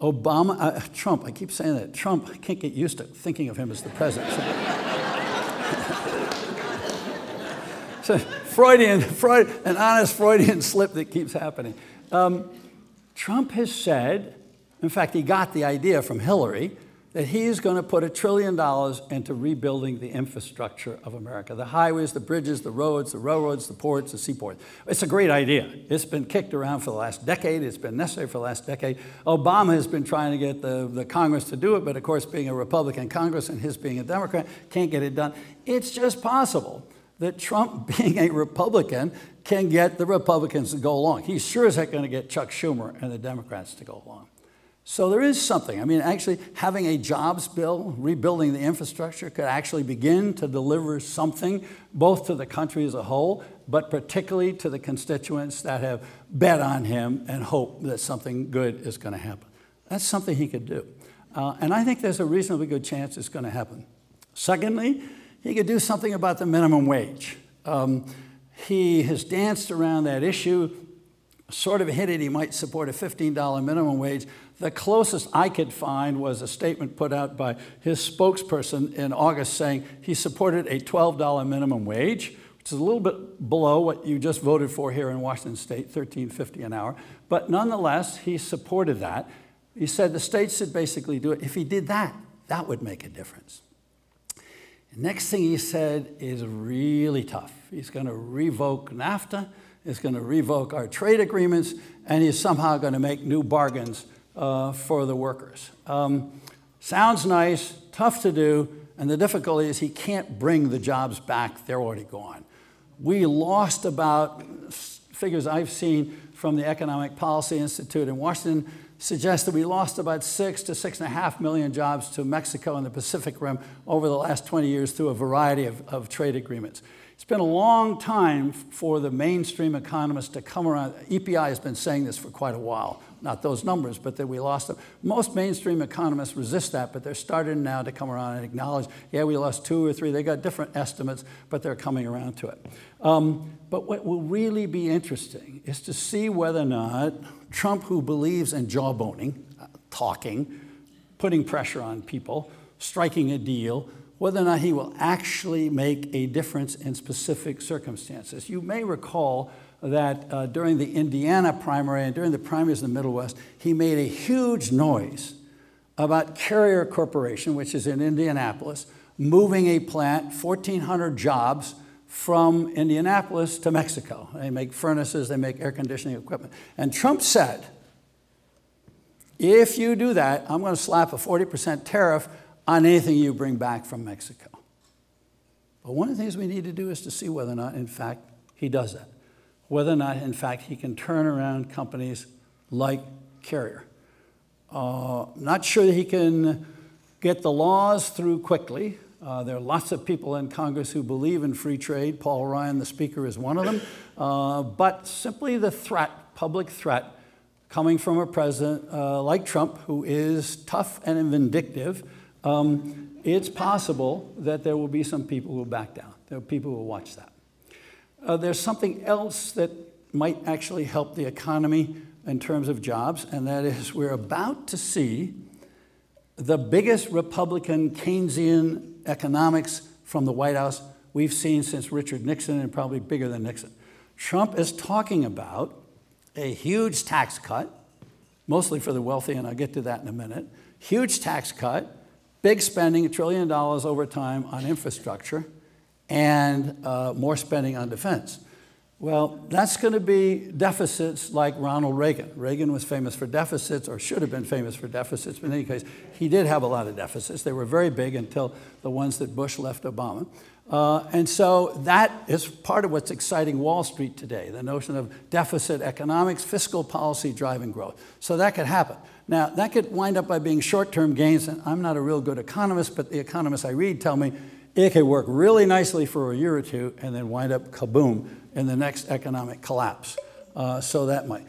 Obama, uh, Trump, I keep saying that. Trump, I can't get used to thinking of him as the president. So, Freudian, Freud, an honest Freudian slip that keeps happening. Um, Trump has said, in fact, he got the idea from Hillary, that he's going to put a trillion dollars into rebuilding the infrastructure of America the highways, the bridges, the roads, the railroads, the ports, the seaports. It's a great idea. It's been kicked around for the last decade, it's been necessary for the last decade. Obama has been trying to get the, the Congress to do it, but of course, being a Republican Congress and his being a Democrat, can't get it done. It's just possible that Trump, being a Republican, can get the Republicans to go along. He's sure as heck going to get Chuck Schumer and the Democrats to go along. So there is something. I mean, actually, having a jobs bill, rebuilding the infrastructure, could actually begin to deliver something both to the country as a whole, but particularly to the constituents that have bet on him and hope that something good is going to happen. That's something he could do. Uh, and I think there's a reasonably good chance it's going to happen. Secondly, he could do something about the minimum wage. Um, he has danced around that issue, sort of hinted he might support a $15 minimum wage. The closest I could find was a statement put out by his spokesperson in August saying he supported a $12 minimum wage, which is a little bit below what you just voted for here in Washington State, $13.50 an hour. But nonetheless, he supported that. He said the states should basically do it. If he did that, that would make a difference. Next thing he said is really tough. He's going to revoke NAFTA, he's going to revoke our trade agreements, and he's somehow going to make new bargains uh, for the workers. Um, sounds nice, tough to do, and the difficulty is he can't bring the jobs back, they're already gone. We lost about, figures I've seen from the Economic Policy Institute in Washington, suggest that we lost about six to six and a half million jobs to Mexico and the Pacific Rim over the last 20 years through a variety of, of trade agreements. It's been a long time for the mainstream economists to come around. EPI has been saying this for quite a while not those numbers, but that we lost them. Most mainstream economists resist that, but they're starting now to come around and acknowledge, yeah, we lost two or three. They got different estimates, but they're coming around to it. Um, but what will really be interesting is to see whether or not Trump, who believes in jawboning, uh, talking, putting pressure on people, striking a deal, whether or not he will actually make a difference in specific circumstances. You may recall that uh, during the Indiana primary and during the primaries in the Middle West, he made a huge noise about Carrier Corporation, which is in Indianapolis, moving a plant, 1,400 jobs from Indianapolis to Mexico. They make furnaces, they make air conditioning equipment. And Trump said, if you do that, I'm going to slap a 40% tariff on anything you bring back from Mexico. But one of the things we need to do is to see whether or not, in fact, he does that whether or not, in fact, he can turn around companies like Carrier. Uh, not sure that he can get the laws through quickly. Uh, there are lots of people in Congress who believe in free trade. Paul Ryan, the Speaker, is one of them. Uh, but simply the threat, public threat, coming from a president uh, like Trump, who is tough and vindictive, um, it's possible that there will be some people who will back down. There are people who will watch that. Uh, there's something else that might actually help the economy in terms of jobs, and that is we're about to see the biggest Republican Keynesian economics from the White House we've seen since Richard Nixon and probably bigger than Nixon. Trump is talking about a huge tax cut, mostly for the wealthy, and I'll get to that in a minute. Huge tax cut, big spending, a trillion dollars over time on infrastructure and uh, more spending on defense. Well, that's going to be deficits like Ronald Reagan. Reagan was famous for deficits, or should have been famous for deficits, but in any case, he did have a lot of deficits. They were very big until the ones that Bush left Obama. Uh, and so that is part of what's exciting Wall Street today the notion of deficit economics, fiscal policy driving growth. So that could happen. Now, that could wind up by being short term gains, and I'm not a real good economist, but the economists I read tell me it could work really nicely for a year or two and then wind up kaboom in the next economic collapse. Uh, so that might.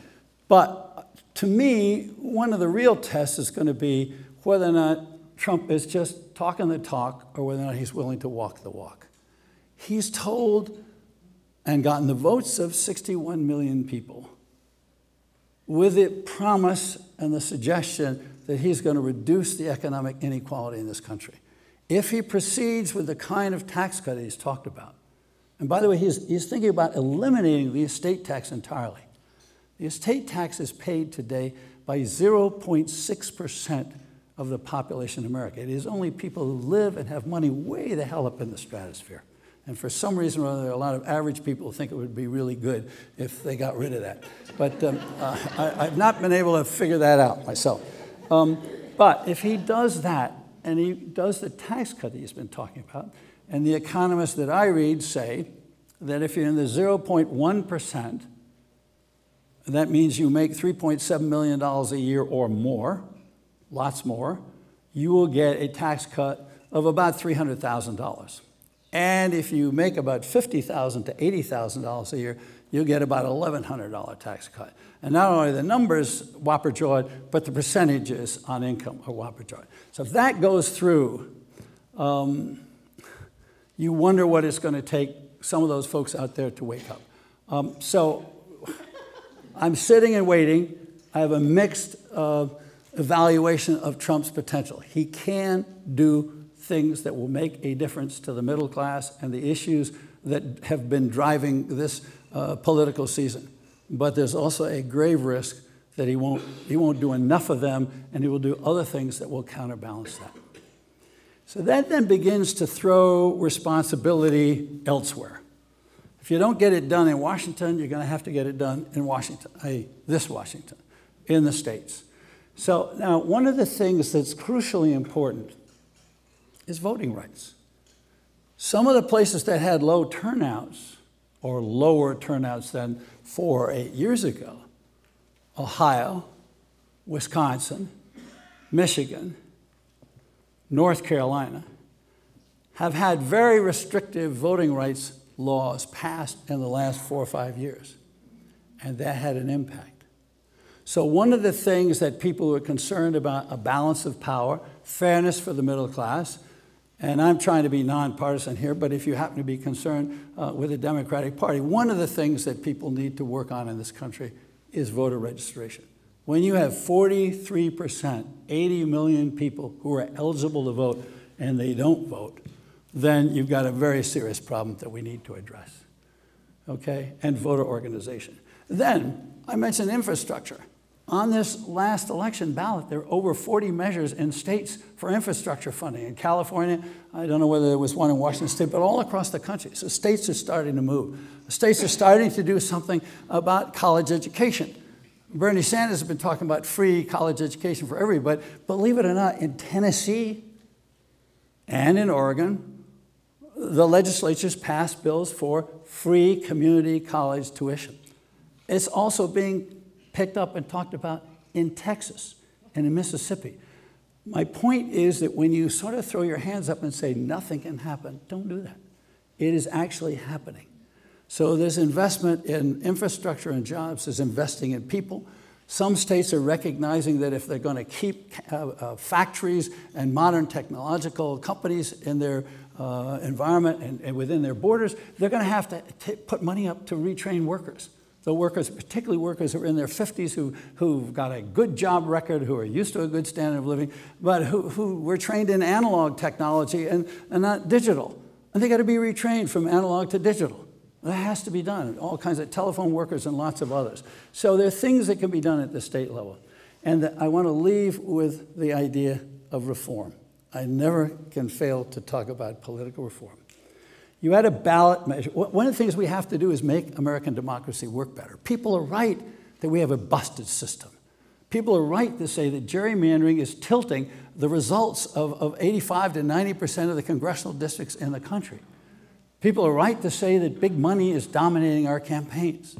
But to me, one of the real tests is going to be whether or not Trump is just talking the talk or whether or not he's willing to walk the walk. He's told and gotten the votes of 61 million people with the promise and the suggestion that he's going to reduce the economic inequality in this country. If he proceeds with the kind of tax cut he's talked about, and by the way, he's, he's thinking about eliminating the estate tax entirely. The estate tax is paid today by 0.6% of the population in America. It is only people who live and have money way the hell up in the stratosphere. And for some reason or other, a lot of average people think it would be really good if they got rid of that. But um, uh, I, have not been able to figure that out myself. Um, but if he does that, and he does the tax cut he's been talking about, and the economists that I read say that if you're in the 0.1%, that means you make $3.7 million a year or more, lots more, you will get a tax cut of about $300,000. And if you make about 50,000 to $80,000 a year, you'll get about $1,100 tax cut. And not only the numbers whopper jawed, but the percentages on income are whopper jawed. So if that goes through, um, you wonder what it's going to take some of those folks out there to wake up. Um, so I'm sitting and waiting. I have a mixed uh, evaluation of Trump's potential. He can do things that will make a difference to the middle class and the issues that have been driving this uh, political season. But there's also a grave risk that he won't, he won't do enough of them and he will do other things that will counterbalance that. So that then begins to throw responsibility elsewhere. If you don't get it done in Washington, you're going to have to get it done in Washington, i.e., this Washington, in the states. So now, one of the things that's crucially important is voting rights. Some of the places that had low turnouts, or lower turnouts than four or eight years ago, Ohio, Wisconsin, Michigan, North Carolina, have had very restrictive voting rights laws passed in the last four or five years. And that had an impact. So, one of the things that people were concerned about a balance of power, fairness for the middle class, and I'm trying to be nonpartisan here, but if you happen to be concerned uh, with the Democratic Party, one of the things that people need to work on in this country is voter registration. When you have 43%, 80 million people who are eligible to vote and they don't vote, then you've got a very serious problem that we need to address. Okay? And voter organization. Then I mentioned infrastructure. On this last election ballot, there are over 40 measures in states for infrastructure funding. In California, I don't know whether there was one in Washington State, but all across the country. So states are starting to move. States are starting to do something about college education. Bernie Sanders has been talking about free college education for everybody, but believe it or not, in Tennessee and in Oregon, the legislatures passed bills for free community college tuition. It's also being picked up and talked about in Texas and in Mississippi. My point is that when you sort of throw your hands up and say nothing can happen, don't do that. It is actually happening. So there's investment in infrastructure and jobs, there's investing in people. Some states are recognizing that if they're going to keep uh, uh, factories and modern technological companies in their uh, environment and, and, within their borders, they're going to have to put money up to retrain workers. The workers, particularly workers who are in their 50s, who, who've got a good job record, who are used to a good standard of living, but who, who were trained in analog technology and, and not digital. And they got to be retrained from analog to digital. That has to be done. All kinds of telephone workers and lots of others. So there are things that can be done at the state level. And I want to leave with the idea of reform. I never can fail to talk about political reform. You had a ballot measure. One of the things we have to do is make American democracy work better. People are right that we have a busted system. People are right to say that gerrymandering is tilting the results of, of 85 to 90% of the congressional districts in the country. People are right to say that big money is dominating our campaigns.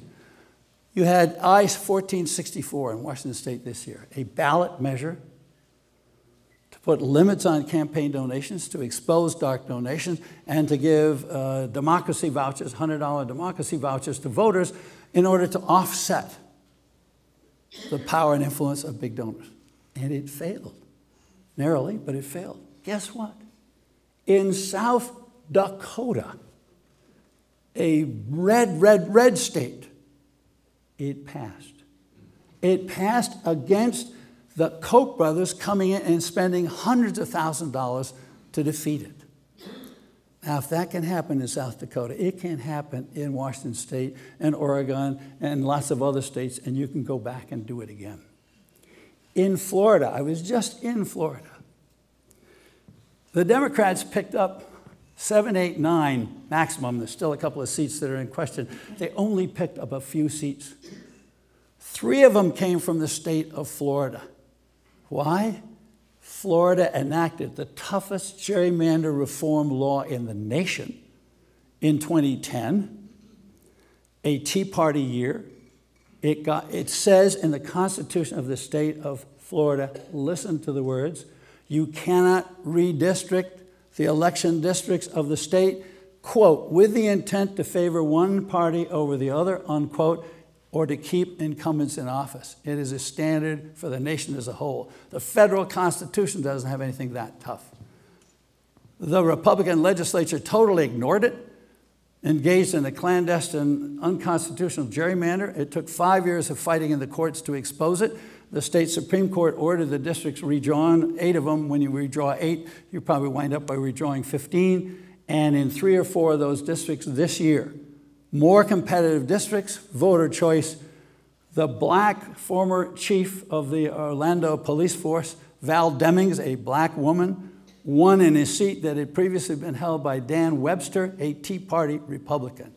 You had I 1464 in Washington State this year, a ballot measure put limits on campaign donations, to expose dark donations, and to give uh, democracy vouchers, $100 democracy vouchers to voters in order to offset the power and influence of big donors. And it failed. Narrowly, but it failed. Guess what? In South Dakota, a red, red, red state, it passed. It passed against the Koch brothers coming in and spending hundreds of thousands of dollars to defeat it. Now, if that can happen in South Dakota, it can happen in Washington State and Oregon and lots of other states, and you can go back and do it again. In Florida, I was just in Florida. The Democrats picked up seven, eight, nine maximum. There's still a couple of seats that are in question. They only picked up a few seats. Three of them came from the state of Florida. Why? Florida enacted the toughest gerrymander reform law in the nation in 2010, a Tea Party year. It, got, it says in the Constitution of the state of Florida, listen to the words, you cannot redistrict the election districts of the state, quote, with the intent to favor one party over the other, unquote, or to keep incumbents in office. It is a standard for the nation as a whole. The federal constitution doesn't have anything that tough. The Republican legislature totally ignored it, engaged in a clandestine, unconstitutional gerrymander. It took five years of fighting in the courts to expose it. The state Supreme Court ordered the districts redrawn, eight of them. When you redraw eight, you probably wind up by redrawing 15. And in three or four of those districts this year, more competitive districts, voter choice, the black former chief of the Orlando police force, Val Demings, a black woman, won in a seat that had previously been held by Dan Webster, a Tea Party Republican.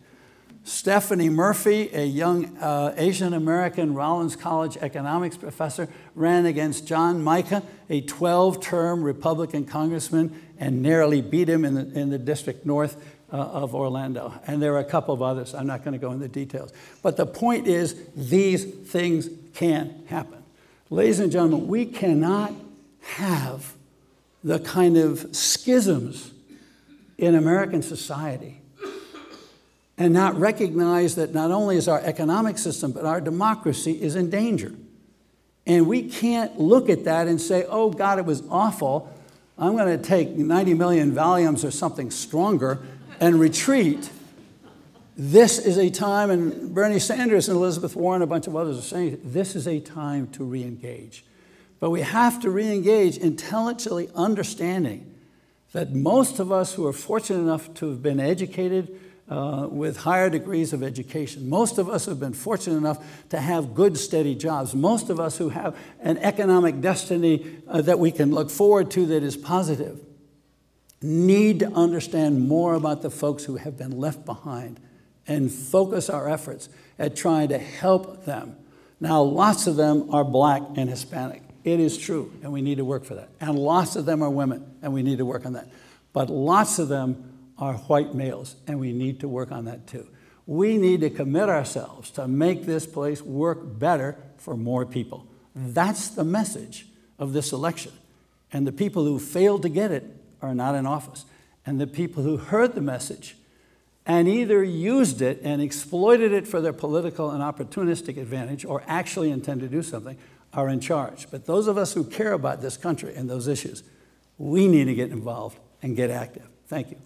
Stephanie Murphy, a young uh, Asian American Rollins College economics professor, ran against John Mica, a 12 term Republican congressman, and narrowly beat him in the, in the district north uh, of Orlando. And there are a couple of others. I'm not going to go into details. But the point is, these things can happen. Ladies and gentlemen, we cannot have the kind of schisms in American society and not recognize that not only is our economic system, but our democracy is in danger. And we can't look at that and say, oh, God, it was awful. I'm going to take 90 million Valiums or something stronger and retreat. This is a time, and Bernie Sanders and Elizabeth Warren, a bunch of others are saying, this is a time to re engage. But we have to re engage intelligently understanding that most of us who are fortunate enough to have been educated, uh, with higher degrees of education. Most of us have been fortunate enough to have good, steady jobs. Most of us who have an economic destiny uh, that we can look forward to that is positive need to understand more about the folks who have been left behind and focus our efforts at trying to help them. Now, lots of them are black and Hispanic. It is true, and we need to work for that. And lots of them are women, and we need to work on that. But lots of them are white males, and we need to work on that too. We need to commit ourselves to make this place work better for more people. That's the message of this election. And the people who failed to get it are not in office. And the people who heard the message and either used it and exploited it for their political and opportunistic advantage or actually intend to do something are in charge. But those of us who care about this country and those issues, we need to get involved and get active. Thank you.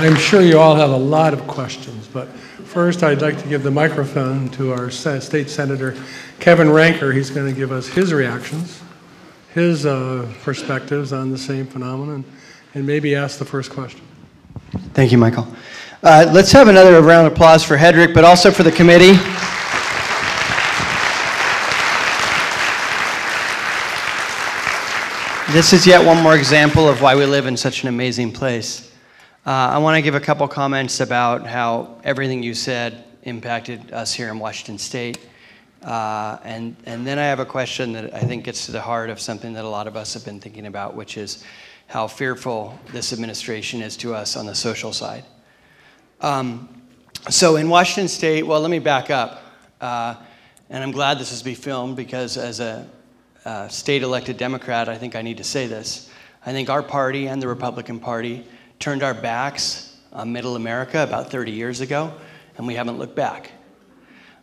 I'm, sure you all have a lot of questions, but first I'd like to give the microphone to our state senator, Kevin Ranker. He's going to give us his reactions, his uh, perspectives on the same phenomenon, and maybe ask the first question. Thank you, Michael. Uh, let's have another round of applause for Hedrick, but also for the committee. This is yet one more example of why we live in such an amazing place. Uh, I want to give a couple comments about how everything you said impacted us here in Washington State. Uh, and, and then I have a question that I think gets to the heart of something that a lot of us have been thinking about, which is how fearful this administration is to us on the social side. Um, so in Washington State, well, let me back up. Uh, and I'm glad this is being filmed because as a uh, state elected Democrat, I think I need to say this. I think our party and the Republican Party turned our backs on middle America about 30 years ago, and we haven't looked back.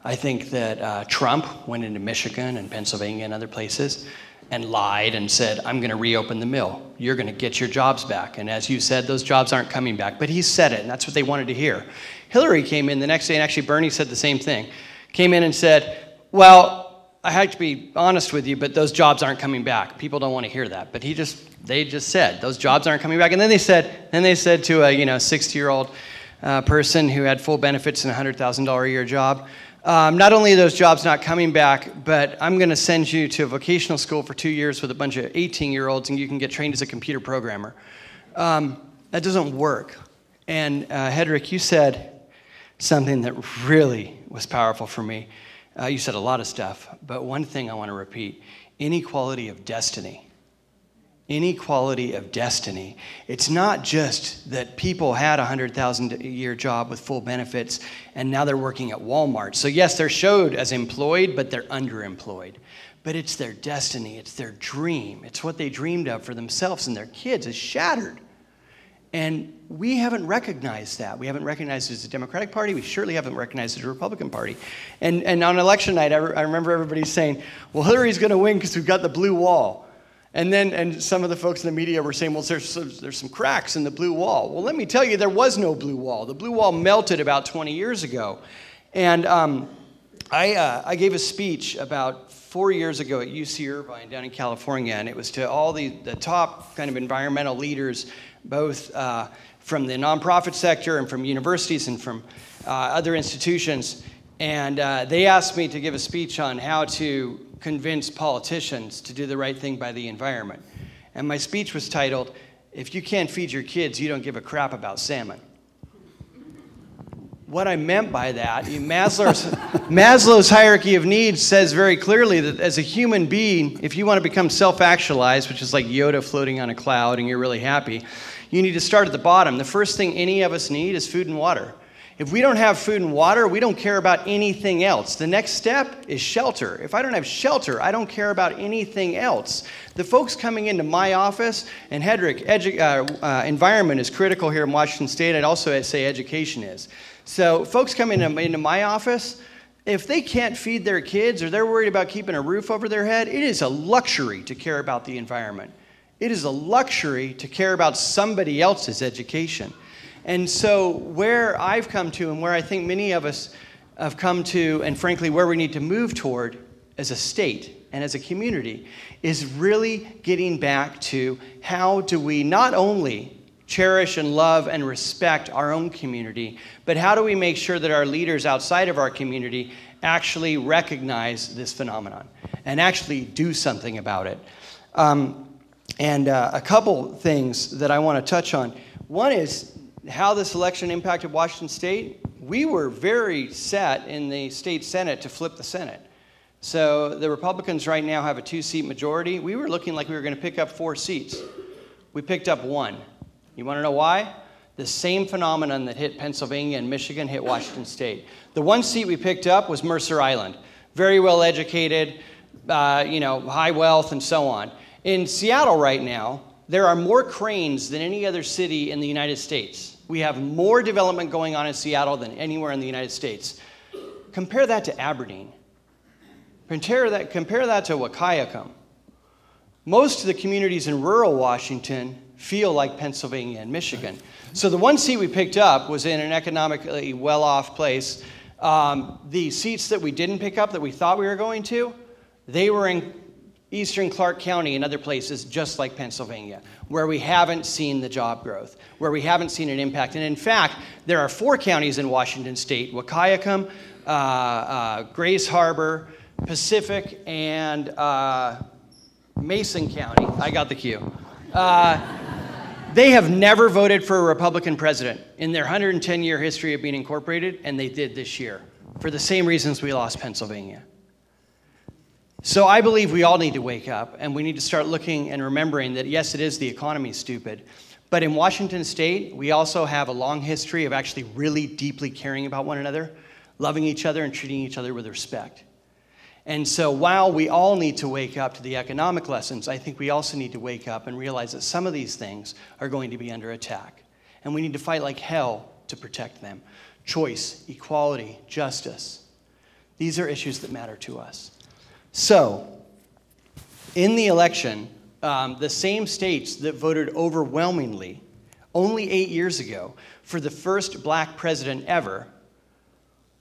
I think that uh, Trump went into Michigan and Pennsylvania and other places and lied and said, I'm going to reopen the mill. You're going to get your jobs back. And as you said, those jobs aren't coming back. But he said it, and that's what they wanted to hear. Hillary came in the next day, and actually Bernie said the same thing. Came in and said, Well, I have to be honest with you, but those jobs aren't coming back. People don't want to hear that. But he just, they just said, those jobs aren't coming back. And then they said, then they said to a, you know, 60 year old uh, person who had full benefits and a $100,000 a year job, um, not only are those jobs not coming back, but I'm going to send you to a vocational school for two years with a bunch of 18 year olds and you can get trained as a computer programmer. Um, that doesn't work. And uh, Hedrick, you said something that really was powerful for me. Uh, you said a lot of stuff, but one thing I want to repeat inequality of destiny. Inequality of destiny. It's not just that people had a 100,000 a year job with full benefits and now they're working at Walmart. So, yes, they're showed as employed, but they're underemployed. But it's their destiny, it's their dream, it's what they dreamed of for themselves and their kids is shattered. And we haven't recognized that. We haven't recognized it as a Democratic Party. We surely haven't recognized it as a Republican Party. And, and on election night, I, re- I remember everybody saying, well, Hillary's going to win because we've got the blue wall. And then and some of the folks in the media were saying, well, there's, there's some cracks in the blue wall. Well, let me tell you, there was no blue wall. The blue wall melted about 20 years ago. And um, I, uh, I gave a speech about four years ago at UC Irvine down in California, and it was to all the, the top kind of environmental leaders both uh, from the nonprofit sector and from universities and from uh, other institutions. And uh, they asked me to give a speech on how to convince politicians to do the right thing by the environment. And my speech was titled, If You Can't Feed Your Kids, You Don't Give a Crap About Salmon. What I meant by that, Maslow's, Maslow's hierarchy of needs says very clearly that as a human being, if you want to become self actualized, which is like Yoda floating on a cloud and you're really happy, you need to start at the bottom. The first thing any of us need is food and water. If we don't have food and water, we don't care about anything else. The next step is shelter. If I don't have shelter, I don't care about anything else. The folks coming into my office, and Hedrick, edu- uh, uh, environment is critical here in Washington State. I'd also say education is. So, folks coming into, into my office, if they can't feed their kids or they're worried about keeping a roof over their head, it is a luxury to care about the environment. It is a luxury to care about somebody else's education. And so, where I've come to, and where I think many of us have come to, and frankly, where we need to move toward as a state and as a community, is really getting back to how do we not only cherish and love and respect our own community, but how do we make sure that our leaders outside of our community actually recognize this phenomenon and actually do something about it? Um, and uh, a couple things that I want to touch on. One is how this election impacted Washington State. We were very set in the state Senate to flip the Senate. So the Republicans right now have a two seat majority. We were looking like we were going to pick up four seats. We picked up one. You want to know why? The same phenomenon that hit Pennsylvania and Michigan hit Washington State. The one seat we picked up was Mercer Island. Very well educated, uh, you know, high wealth, and so on. In Seattle right now, there are more cranes than any other city in the United States. We have more development going on in Seattle than anywhere in the United States. Compare that to Aberdeen. Compare that, compare that to Wahkiakum. most of the communities in rural Washington feel like Pennsylvania and Michigan. So the one seat we picked up was in an economically well off place. Um, the seats that we didn't pick up that we thought we were going to, they were in eastern Clark County and other places just like Pennsylvania, where we haven't seen the job growth, where we haven't seen an impact. And in fact, there are four counties in Washington state Wahkiakum, uh, uh, Grays Harbor, Pacific, and uh, Mason County. I got the cue. Uh, they have never voted for a Republican president in their 110 year history of being incorporated, and they did this year for the same reasons we lost Pennsylvania. So I believe we all need to wake up and we need to start looking and remembering that yes, it is the economy stupid. But in Washington state, we also have a long history of actually really deeply caring about one another, loving each other, and treating each other with respect. And so while we all need to wake up to the economic lessons, I think we also need to wake up and realize that some of these things are going to be under attack. And we need to fight like hell to protect them. Choice, equality, justice. These are issues that matter to us. So, in the election, um, the same states that voted overwhelmingly only eight years ago for the first black president ever,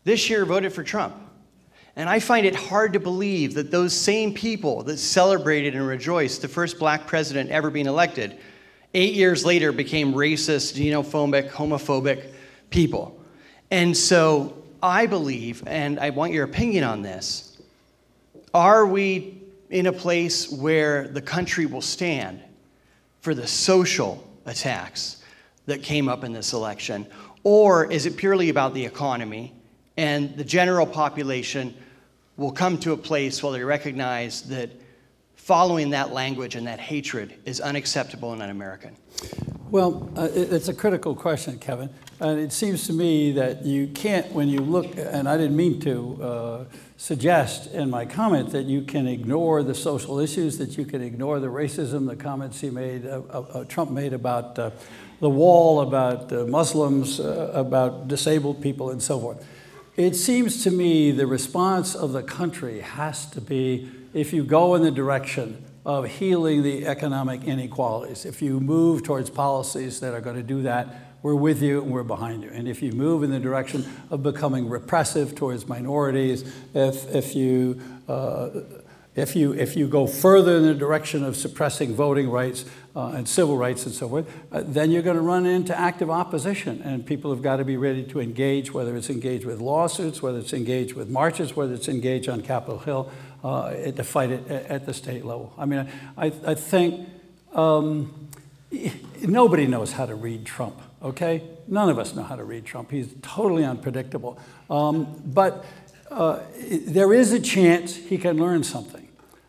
this year voted for Trump. And I find it hard to believe that those same people that celebrated and rejoiced the first black president ever being elected, eight years later became racist, xenophobic, homophobic people. And so I believe, and I want your opinion on this, are we in a place where the country will stand for the social attacks that came up in this election? Or is it purely about the economy and the general population will come to a place where they recognize that following that language and that hatred is unacceptable and un American? Well, uh, it's a critical question, Kevin. And it seems to me that you can't, when you look, and I didn't mean to uh, suggest in my comment that you can ignore the social issues, that you can ignore the racism, the comments he made, uh, uh, uh Trump made about uh, the wall, about Muslims, about disabled people, and so forth. It seems to me the response of the country has to be if you go in the direction of healing the economic inequalities, if you move towards policies that are going to do that, we're with you and we're behind you. And if you move in the direction of becoming repressive towards minorities, if, if you uh, if you, if you go further in the direction of suppressing voting rights uh, and civil rights and so forth, uh, then you're going to run into active opposition. And people have got to be ready to engage, whether it's engaged with lawsuits, whether it's engaged with marches, whether it's engaged on Capitol Hill uh, to fight it at the state level. I mean, I, I think um, nobody knows how to read Trump okay? None of us know how to read Trump. He's totally unpredictable. Um, but uh, there is a chance he can learn something.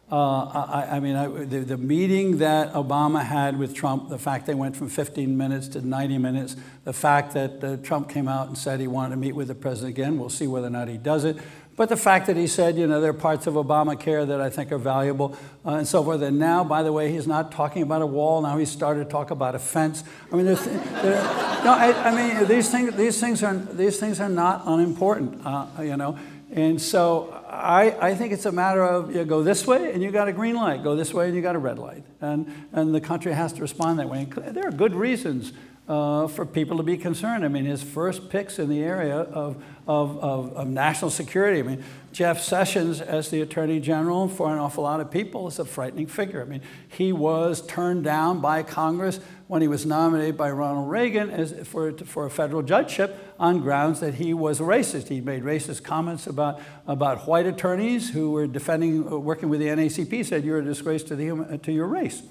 Uh, I, I, mean, I, the, the, meeting that Obama had with Trump, the fact they went from 15 minutes to 90 minutes, the fact that uh, Trump came out and said he wanted to meet with the president again, we'll see whether or not he does it. But the fact that he said, you know, there are parts of Obamacare that I think are valuable uh, and so forth. And now, by the way, he's not talking about a wall. Now he's started to talk about a fence. I mean, there's, there, no, I, I, mean, these things, these things are, these things are not unimportant, uh, you know. And so I, I think it's a matter of you go this way and you got a green light, go this way and you got a red light. And, and the country has to respond that way. And there are good reasons uh, for people to be concerned. I mean, his first picks in the area of, of, of, of, national security. I mean, Jeff Sessions, as the Attorney General for an awful lot of people, is a frightening figure. I mean, he was turned down by Congress when he was nominated by Ronald Reagan as, for, for a federal judgeship on grounds that he was a racist. He made racist comments about, about white attorneys who were defending, working with the NAACP, said, You're a disgrace to, the, to your race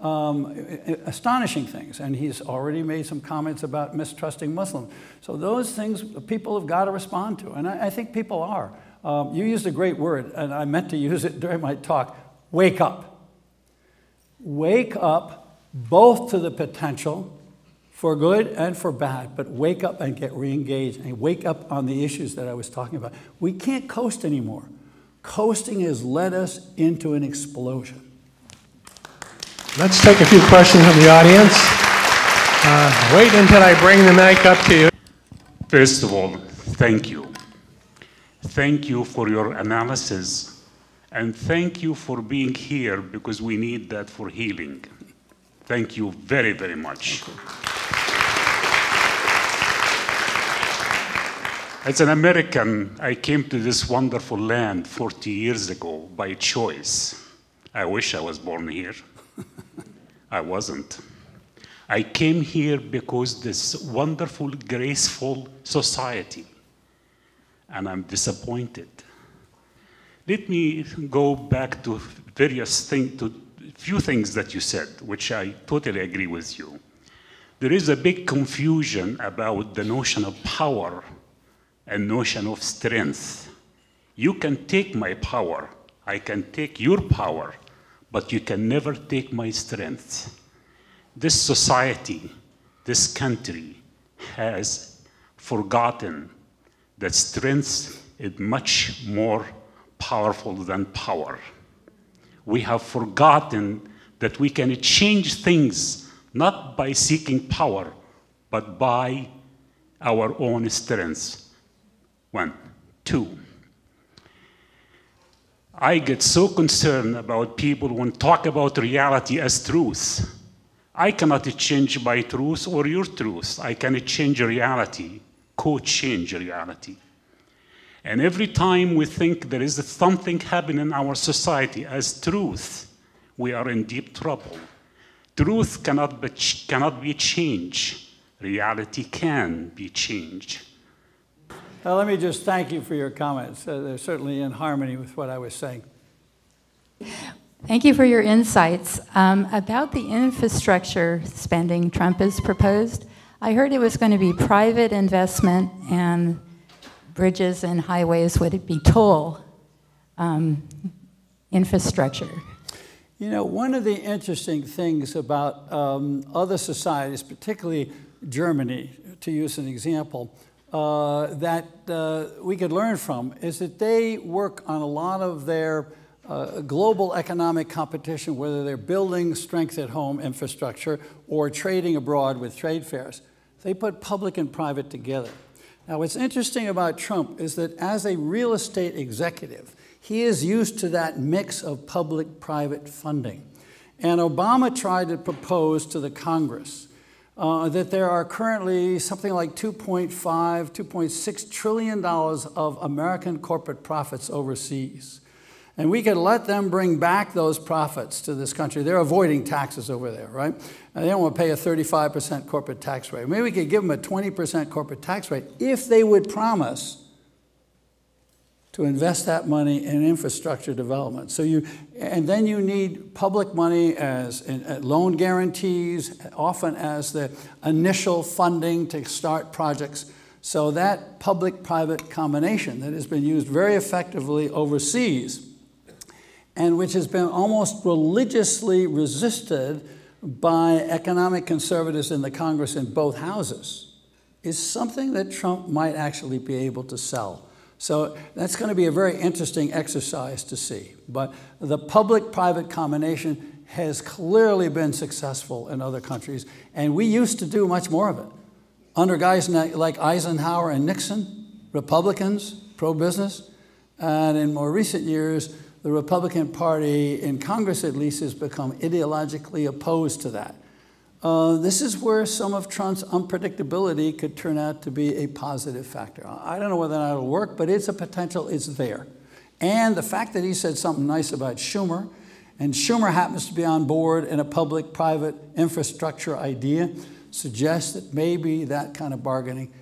um, astonishing things. And he's already made some comments about mistrusting Muslims. So those things people have got to respond to. And I, I think people are. Um, you used a great word, and I meant to use it during my talk wake up. Wake up both to the potential for good and for bad, but wake up and get re-engaged and wake up on the issues that I was talking about. We can't coast anymore. Coasting has led us into an explosion. Let's take a few questions from the audience. Uh, wait until I bring the mic up to you. First of all, thank you. Thank you for your analysis And thank you for being here because we need that for healing. Thank you very, very much. As an American, I came to this wonderful land 40 years ago by choice. I wish I was born here. I wasn't. I came here because this wonderful, graceful society, and I'm disappointed. Let me go back to various things, to few things that you said, which I totally agree with you. There is a big confusion about the notion of power and notion of strength. You can take my power, I can take your power, but you can never take my strength. This society, this country has forgotten that strength is much more powerful than power. We have forgotten that we can change things not by seeking power, but by our own strengths. One. Two. I get so concerned about people when talk about reality as truth. I cannot change my truth or your truth. I can change reality, co-change reality. And every time we think there is something happening in our society as truth, we are in deep trouble. Truth cannot be, cannot be changed. Reality can be changed. Let me just thank you for your comments. Uh, they're certainly in harmony with what I was saying. Thank you for your insights. Um, about the infrastructure spending Trump has proposed, I heard it was going to be private investment and bridges and highways would it be toll um, infrastructure. You know, one of the interesting things about um, other societies, particularly Germany, to use an example, uh, that uh, we could learn from is that they work on a lot of their uh, global economic competition, whether they're building strength at home infrastructure or trading abroad with trade fairs. They put public and private together. Now, what's interesting about Trump is that as a real estate executive, he is used to that mix of public private funding. And Obama tried to propose to the Congress uh, that there are currently something like 2.5, 2.6 trillion dollars of American corporate profits overseas. And we could let them bring back those profits to this country. They're avoiding taxes over there, right? And they don't want to pay a 35% corporate tax rate. Maybe we could give them a 20% corporate tax rate if they would promise to invest that money in infrastructure development. So you, and then you need public money as in, uh, loan guarantees, often as the initial funding to start projects. So that public-private combination that has been used very effectively overseas and which has been almost religiously resisted by economic conservatives in the Congress in both houses is something that Trump might actually be able to sell. So that's going to be a very interesting exercise to see. But the public-private combination has clearly been successful in other countries, and we used to do much more of it. Under guys like Eisenhower and Nixon, Republicans, pro-business, and in more recent years, the Republican Party, in Congress at least, has become ideologically opposed to that. Uh, this is where some of Trump's unpredictability could turn out to be a positive factor. I don't know whether or not it'll work, but it's a potential, it's there. And the fact that he said something nice about Schumer, and Schumer happens to be on board in a public private infrastructure idea, suggests that maybe that kind of bargaining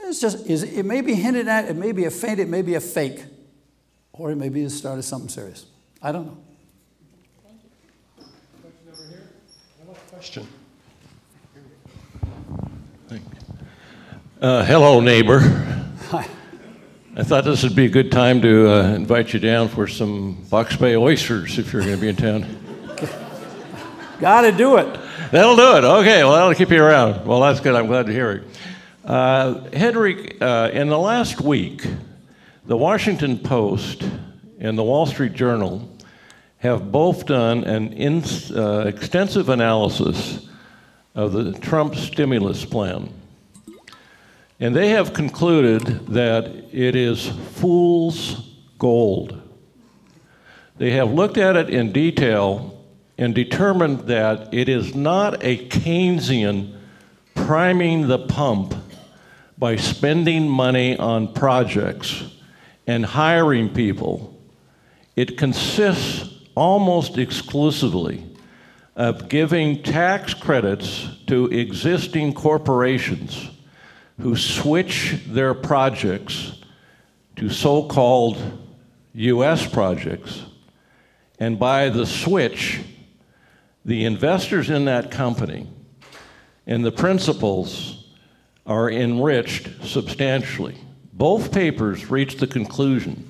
is just, is, it may be hinted at, it may be a feint, it may be a fake, or it may be the start of something serious. I don't know. Thank you. Question over here. question. Uh, hello, neighbor. Hi. I thought this would be a good time to uh, invite you down for some Buck Bay oysters if you're going to be in town. Got to do it. That'll do it. Okay, well, that'll keep you around. Well, that's good. I'm glad to hear it. Uh, Hedrick, uh, in the last week, the Washington Post and the Wall Street Journal have both done an in, uh, extensive analysis of the Trump stimulus plan. And they have concluded that it is fool's gold. They have looked at it in detail and determined that it is not a Keynesian priming the pump by spending money on projects and hiring people. It consists almost exclusively of giving tax credits to existing corporations who switch their projects to so called US projects. And by the switch, the investors in that company and the principals are enriched substantially. Both papers reach the conclusion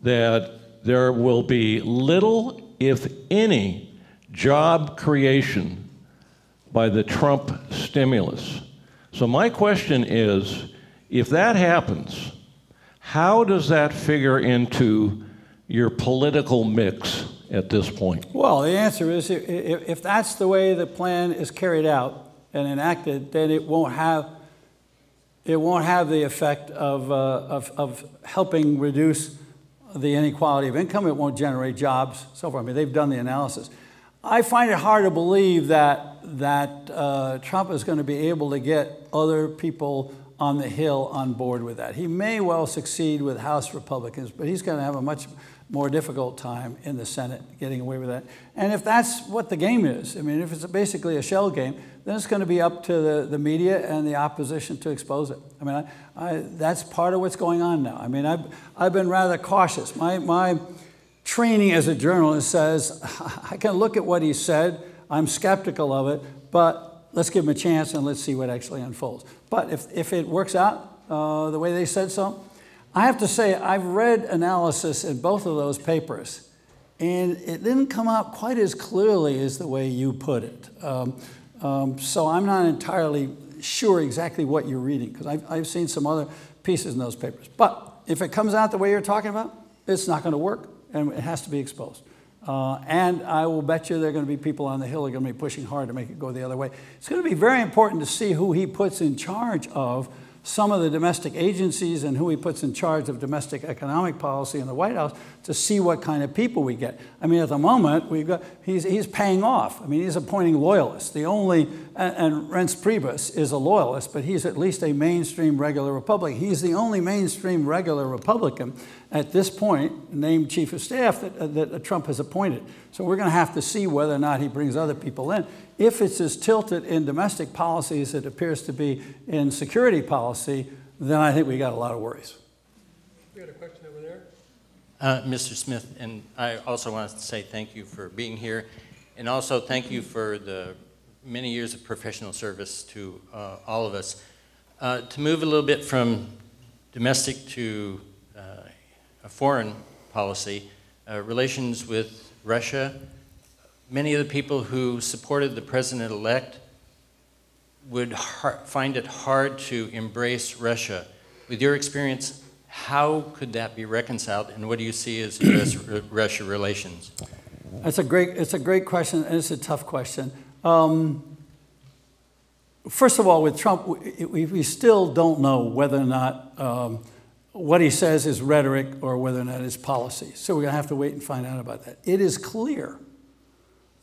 that there will be little, if any, job creation by the Trump stimulus. So, my question is if that happens, how does that figure into your political mix at this point? Well, the answer is if, that's the way the plan is carried out and enacted, then it won't have, it won't have the effect of, uh, of, of helping reduce the inequality of income. It won't generate jobs, so forth. I mean, they've done the analysis. I find it hard to believe that, that uh, Trump is going to be able to get other people on the Hill on board with that. He may well succeed with House Republicans, but he's going to have a much more difficult time in the Senate getting away with that. And if that's what the game is, I mean, if it's basically a shell game, then it's going to be up to the, the media and the opposition to expose it. I mean, I, I, that's part of what's going on now. I mean, I've, I've been rather cautious. My, my, training as a journalist says, I can look at what he said, I'm skeptical of it, but let's give him a chance and let's see what actually unfolds. But if, if it works out uh, the way they said so, I have to say, I've read analysis in both of those papers, and it didn't come out quite as clearly as the way you put it. Um, um, so I'm not entirely sure exactly what you're reading, because I've, I've seen some other pieces in those papers. But if it comes out the way you're talking about, it's not going to work and it has to be exposed. Uh, and I will bet you there are going to be people on the Hill who are going to be pushing hard to make it go the other way. It's going to be very important to see who he puts in charge of some of the domestic agencies and who he puts in charge of domestic economic policy in the White House to see what kind of people we get. I mean, at the moment, we've got, he's, he's paying off. I mean, he's appointing loyalists. The only, and, and Reince Priebus is a loyalist, but he's at least a mainstream regular Republican. He's the only mainstream regular Republican at this point named chief of staff that, uh, that Trump has appointed. So we're going to have to see whether or not he brings other people in. If it's as tilted in domestic policy as it appears to be in security policy, then I think we got a lot of worries. We had a question over there. Uh, Mr. Smith, and I also want to say thank you for being here, and also thank you for the many years of professional service to uh, all of us. Uh, to move a little bit from domestic to a foreign policy, uh, relations with Russia. Many of the people who supported the president-elect would find it hard to embrace Russia. With your experience, how could that be reconciled, and what do you see as U.S.-Russia relations? That's a great, it's a great question, and it's a tough question. Um, first of all, with Trump, we, we, still don't know whether or not um, what he says is rhetoric or whether or not it's policy. So we're going to have to wait and find out about that. It is clear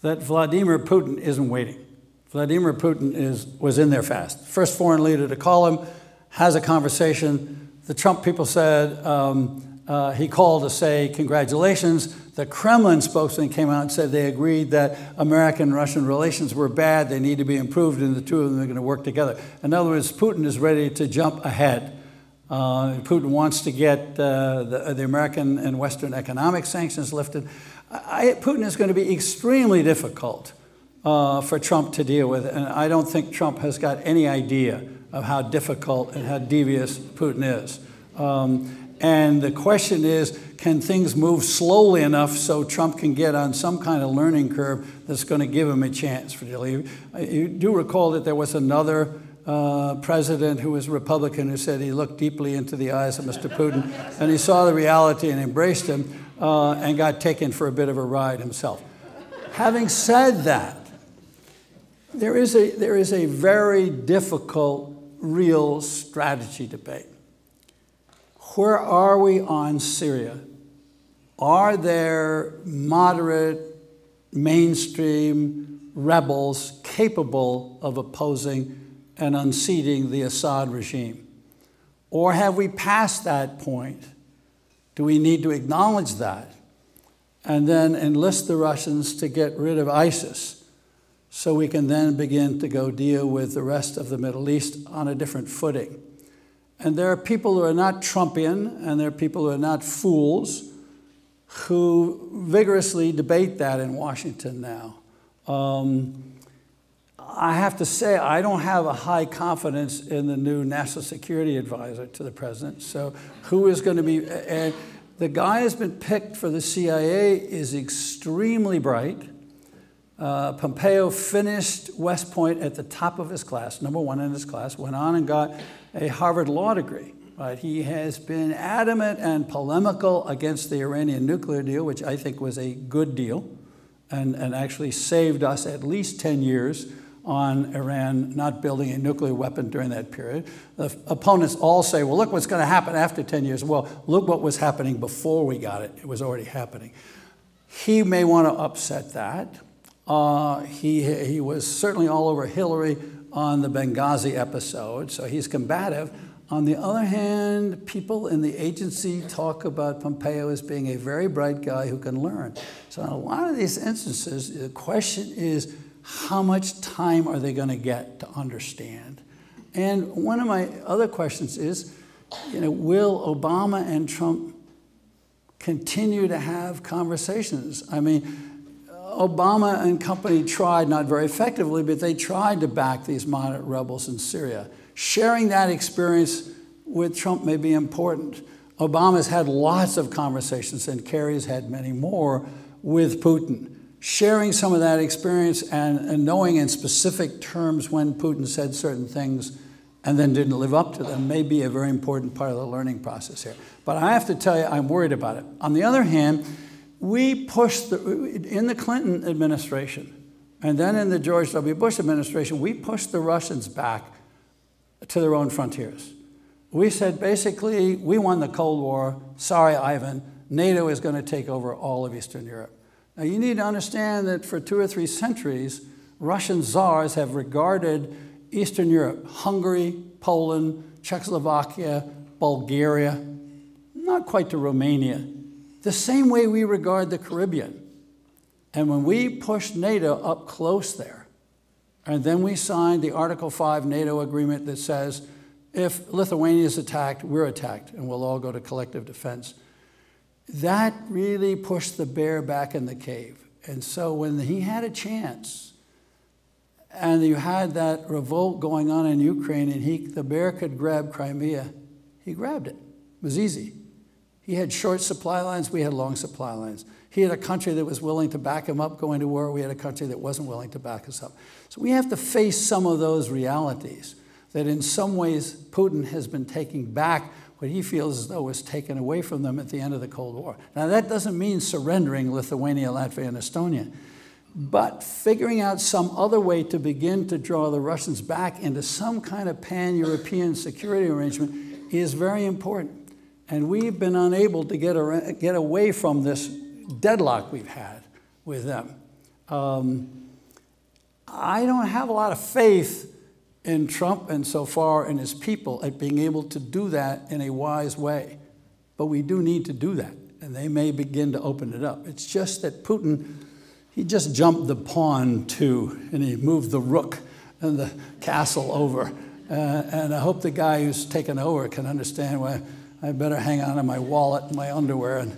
that Vladimir Putin isn't waiting. Vladimir Putin is, was in there fast. First foreign leader to call him, has a conversation. The Trump people said, um, uh, he called to say congratulations. The Kremlin spokesman came out and said they agreed that American Russian relations were bad, they need to be improved, and the two of them are going to work together. In other words, Putin is ready to jump ahead. Uh, Putin wants to get uh, the, the, American and Western economic sanctions lifted. I, Putin is going to be extremely difficult uh, for Trump to deal with, and I don't think Trump has got any idea of how difficult and how devious Putin is. Um, and the question is, can things move slowly enough so Trump can get on some kind of learning curve that's going to give him a chance for dealing? You do recall that there was another uh, president who was Republican who said he looked deeply into the eyes of Mr. Putin and he saw the reality and embraced him uh, and got taken for a bit of a ride himself. Having said that, there is a, there is a very difficult real strategy debate. Where are we on Syria? are there moderate, mainstream rebels capable of opposing and unseating the Assad regime? Or have we passed that point? Do we need to acknowledge that and then enlist the Russians to get rid of ISIS so we can then begin to go deal with the rest of the Middle East on a different footing? And there are people who are not Trumpian and there are people who are not fools who vigorously debate that in Washington now. Um, I have to say, I don't have a high confidence in the new national security advisor to the president. So, who is going to be, and the guy who's been picked for the CIA is extremely bright. Uh, Pompeo finished West Point at the top of his class, number one in his class, went on and got a Harvard Law degree. Right? He has been adamant and polemical against the Iranian nuclear deal, which I think was a good deal and, and actually saved us at least 10 years on Iran not building a nuclear weapon during that period. The opponents all say, well, look what's going to happen after 10 years. Well, look what was happening before we got it. It was already happening. He may want to upset that. Uh, he, he was certainly all over Hillary on the Benghazi episode, so he's combative. On the other hand, people in the agency talk about Pompeo as being a very bright guy who can learn. So, in a lot of these instances, the question is how much time are they going to get to understand? And one of my other questions is, you know, will Obama and Trump continue to have conversations? I mean, Obama and company tried, not very effectively, but they tried to back these moderate rebels in Syria. Sharing that experience with Trump may be important. Obama's had lots of conversations, and Kerry's had many more with Putin sharing some of that experience and, and, knowing in specific terms when Putin said certain things and then didn't live up to them may be a very important part of the learning process here. But I have to tell you, I'm worried about it. On the other hand, we pushed, the, in the Clinton administration and then in the George W. Bush administration, we pushed the Russians back to their own frontiers. We said basically, we won the Cold War. Sorry, Ivan. NATO is going to take over all of Eastern Europe. Now, you need to understand that for two or three centuries, Russian czars have regarded Eastern Europe, Hungary, Poland, Czechoslovakia, Bulgaria, not quite to Romania, the same way we regard the Caribbean. And when we pushed NATO up close there, and then we signed the Article 5 NATO agreement that says if Lithuania is attacked, we're attacked, and we'll all go to collective defense that really pushed the bear back in the cave. And so when he had a chance, and you had that revolt going on in Ukraine, and he, the bear could grab Crimea, he grabbed it. It was easy. He had short supply lines, we had long supply lines. He had a country that was willing to back him up going to war, we had a country that wasn't willing to back us up. So we have to face some of those realities that in some ways Putin has been taking back what he feels as though was taken away from them at the end of the Cold War. Now, that doesn't mean surrendering Lithuania, Latvia, and Estonia, but figuring out some other way to begin to draw the Russians back into some kind of pan European security arrangement is very important. And we've been unable to get, get away from this deadlock we've had with them. Um, I don't have a lot of faith in Trump and so far in his people at being able to do that in a wise way. But we do need to do that, and they may begin to open it up. It's just that Putin, he just jumped the pawn too, and he moved the rook and the castle over. Uh, and I hope the guy who's taken over can understand why I better hang on to my wallet and my underwear and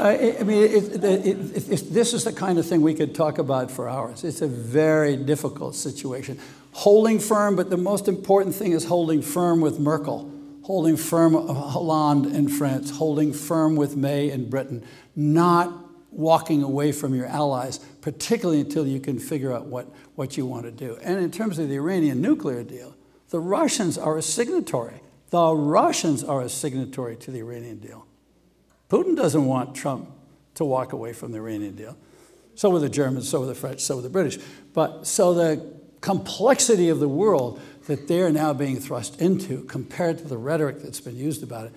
I mean, it, it, it, this is the kind of thing we could talk about for hours. It's a very difficult situation. Holding firm, but the most important thing is holding firm with Merkel, holding firm with Hollande in France, holding firm with May in Britain, not walking away from your allies, particularly until you can figure out what, what you want to do. And in terms of the Iranian nuclear deal, the Russians are a signatory. The Russians are a signatory to the Iranian deal. Putin doesn't want Trump to walk away from the Iranian deal. So were the Germans, so were the French, so were the British. But so the complexity of the world that they're now being thrust into compared to the rhetoric that's been used about it,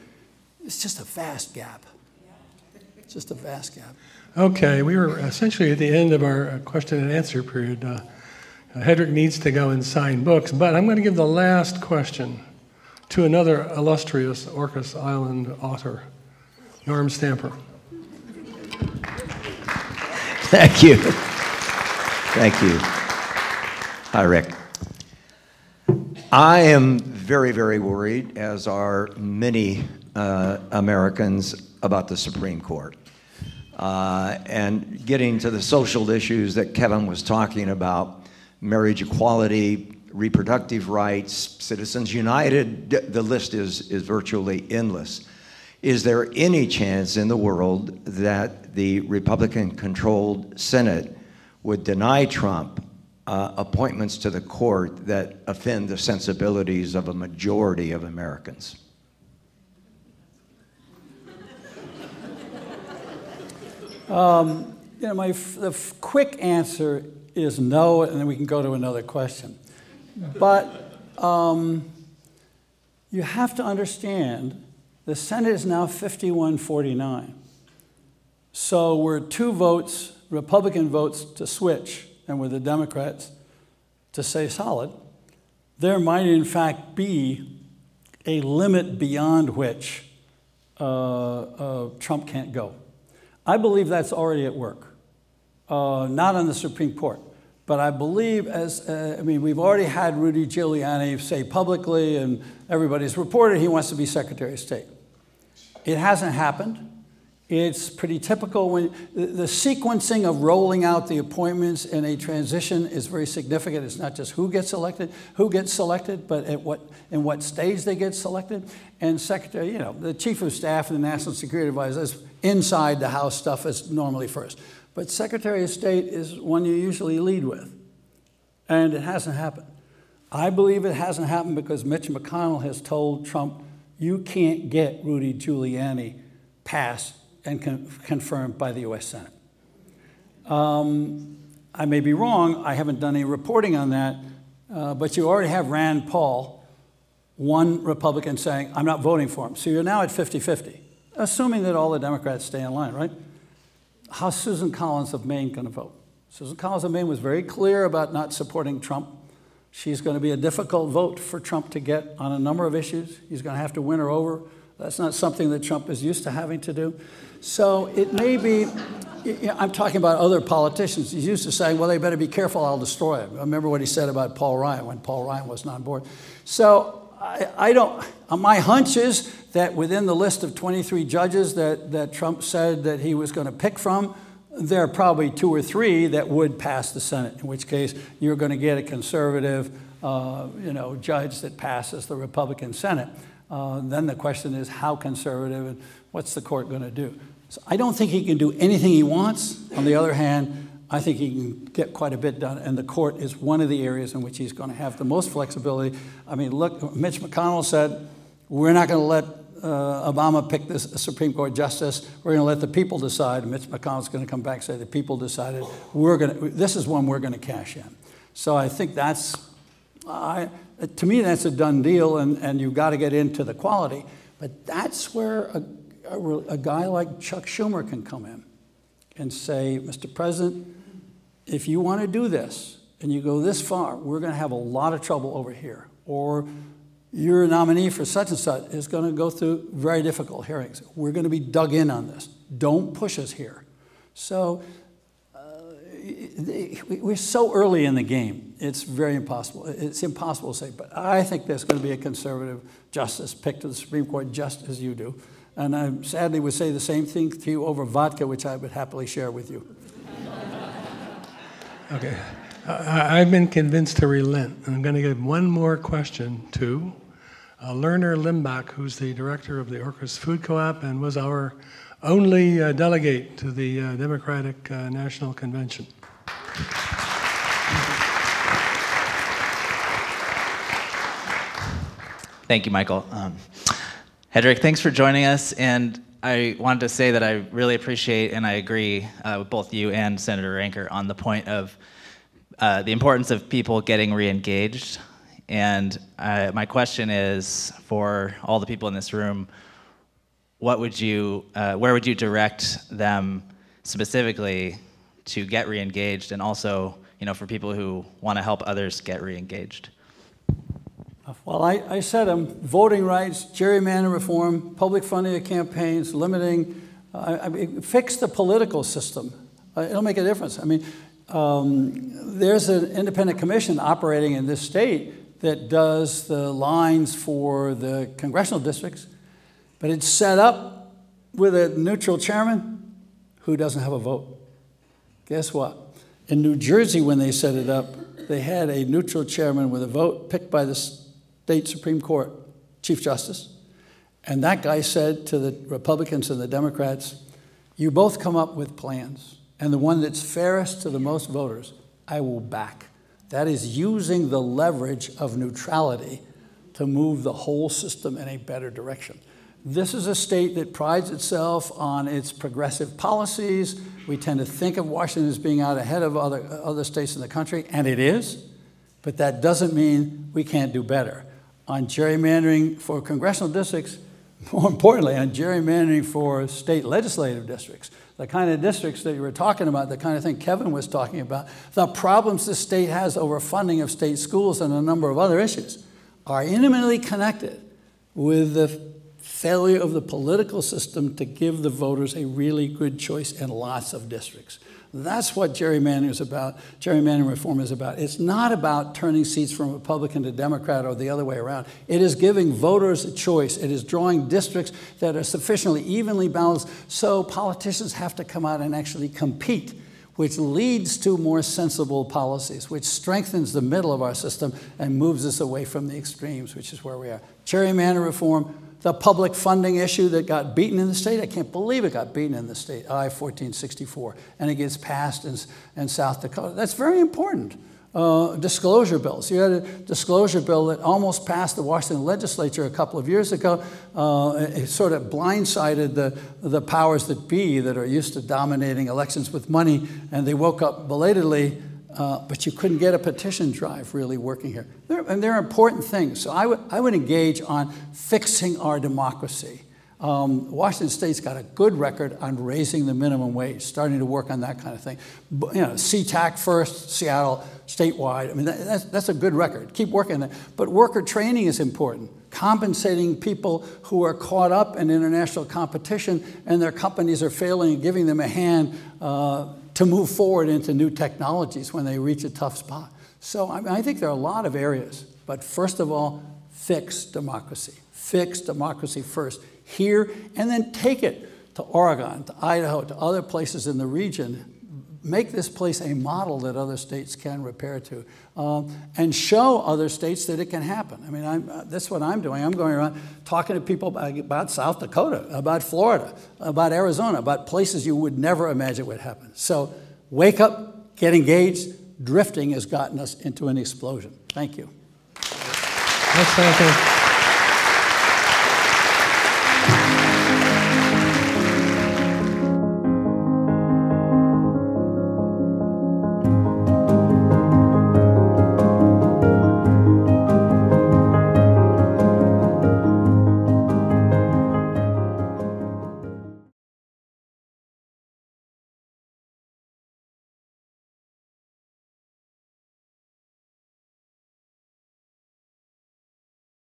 it's just a vast gap. It's just a vast gap. Okay, we were essentially at the end of our uh, question and answer period. Uh, Hedrick needs to go and sign books, but I'm going to give the last question to another illustrious Orcas Island author, Norm Stamper. Thank you. Thank you. Hi, Rick. I am very, very worried, as are many uh, Americans, about the Supreme Court. Uh, and getting to the social issues that Kevin was talking about marriage equality, reproductive rights, Citizens United, the list is, is virtually endless. Is there any chance in the world that the Republican controlled Senate would deny Trump uh, appointments to the court that offend the sensibilities of a majority of Americans? Um, you know, my the quick answer is no, and then we can go to another question. But um, you have to understand the Senate is now 51 49. So we're two votes, Republican votes, to switch, and we're the Democrats to stay solid. There might, in fact, be a limit beyond which uh, uh, Trump can't go. I believe that's already at work, uh, not on the Supreme Court. But I believe, as uh, I mean, we've already had Rudy Giuliani say publicly, and everybody's reported he wants to be Secretary of State. It hasn't happened. It's pretty typical when the sequencing of rolling out the appointments in a transition is very significant. It's not just who gets elected, who gets selected, but at what in what stage they get selected. And secretary, you know, the chief of staff and the national security advisor is inside the House stuff is normally first. But Secretary of State is one you usually lead with. And it hasn't happened. I believe it hasn't happened because Mitch McConnell has told Trump, you can't get Rudy Giuliani passed and con- confirmed by the US Senate. Um, I may be wrong, I haven't done any reporting on that, uh, but you already have Rand Paul, one Republican saying, I'm not voting for him. So you're now at 50 50, assuming that all the Democrats stay in line, right? How's Susan Collins of Maine going to vote? Susan Collins of Maine was very clear about not supporting Trump. She's going to be a difficult vote for Trump to get on a number of issues. He's going to have to win her over. That's not something that Trump is used to having to do. So it may be, I'm talking about other politicians. He's used to saying, well, they better be careful, I'll destroy him. Remember what he said about Paul Ryan when Paul Ryan wasn't on board. So I, I don't, uh, my hunch is that within the list of 23 judges that, that Trump said that he was going to pick from, there are probably two or three that would pass the Senate, in which case you're going to get a conservative uh, you know, judge that passes the Republican Senate. Uh, then the question is how conservative and what's the court going to do? So I don't think he can do anything he wants. On the other hand, I think he can get quite a bit done, and the court is one of the areas in which he's going to have the most flexibility. I mean, look, Mitch McConnell said, we're not going to let uh, Obama picked this Supreme Court justice. We're going to let the people decide. Mitch McConnell's going to come back and say the people decided. We're going to. This is one we're going to cash in. So I think that's, I, to me, that's a done deal, and, and you've got to get into the quality. But that's where a a, a guy like Chuck Schumer can come in and say, Mr. President, if you want to do this and you go this far, we're going to have a lot of trouble over here. Or your nominee for such and such is going to go through very difficult hearings. We're going to be dug in on this. Don't push us here. So uh, we're so early in the game. It's very impossible. It's impossible to say. But I think there's going to be a conservative justice picked to the Supreme Court just as you do. And I sadly would say the same thing to you over vodka, which I would happily share with you. Okay. I, have been convinced to relent. I'm going to give one more question to uh, Lerner Limbach, who's the director of the Orcas Food Co-op and was our only uh, delegate to the uh, Democratic uh, National Convention. Thank you, Michael. Um, Hedrick, thanks for joining us. And I wanted to say that I really appreciate and I agree uh, with both you and Senator Ranker on the point of uh, the importance of people getting re-engaged. And uh, my question is for all the people in this room, what would you, uh, where would you direct them specifically to get reengaged, and also, you know, for people who want to help others get reengaged? Well, I, I said them voting rights, gerrymander reform, public funding of campaigns, limiting, uh, I mean, fix the political system. Uh, it'll make a difference. I mean, um, there's an independent commission operating in this state that does the lines for the congressional districts, but it's set up with a neutral chairman who doesn't have a vote. Guess what? In New Jersey, when they set it up, they had a neutral chairman with a vote picked by the state Supreme Court Chief Justice. And that guy said to the Republicans and the Democrats, You both come up with plans, and the one that's fairest to the most voters, I will back. That is using the leverage of neutrality to move the whole system in a better direction. This is a state that prides itself on its progressive policies. We tend to think of Washington as being out ahead of other, other states in the country, and it is, but that doesn't mean we can't do better on gerrymandering for congressional districts, more importantly, on gerrymandering for state legislative districts, the kind of districts that you were talking about, the kind of thing Kevin was talking about, the problems the state has over funding of state schools and a number of other issues are intimately connected with the failure of the political system to give the voters a really good choice in lots of districts. That's what gerrymandering is about. Gerrymandering reform is about. It's not about turning seats from Republican to Democrat or the other way around. It is giving voters a choice. It is drawing districts that are sufficiently evenly balanced so politicians have to come out and actually compete, which leads to more sensible policies, which strengthens the middle of our system and moves us away from the extremes, which is where we are. Gerrymander reform, the public funding issue that got beaten in the state. I can't believe it got beaten in the state, I 1464, and it gets passed in, in South Dakota. That's very important. Uh, disclosure bills. You had a disclosure bill that almost passed the Washington legislature a couple of years ago. Uh, it sort of blindsided the, the powers that be that are used to dominating elections with money, and they woke up belatedly uh, but you couldn't get a petition drive really working here. And they're important things. So I would, I would engage on fixing our democracy. Um, Washington State's got a good record on raising the minimum wage, starting to work on that kind of thing. But, you know, SeaTac first, Seattle, statewide. I mean, that, that's, that's a good record. Keep working on that. But worker training is important. Compensating people who are caught up in international competition and their companies are failing and giving them a hand uh, to move forward into new technologies when they reach a tough spot. So I, mean, I think there are a lot of areas, but first of all, fix democracy. Fix democracy first here, and then take it to Oregon, to Idaho, to other places in the region. Make this place a model that other states can repair to, um, and show other states that it can happen. I mean, uh, that's what I'm doing. I'm going around talking to people about, South Dakota, about Florida, about Arizona, about places you would never imagine would happen. So wake up, get engaged. Drifting has gotten us into an explosion. Thank you. Thanks,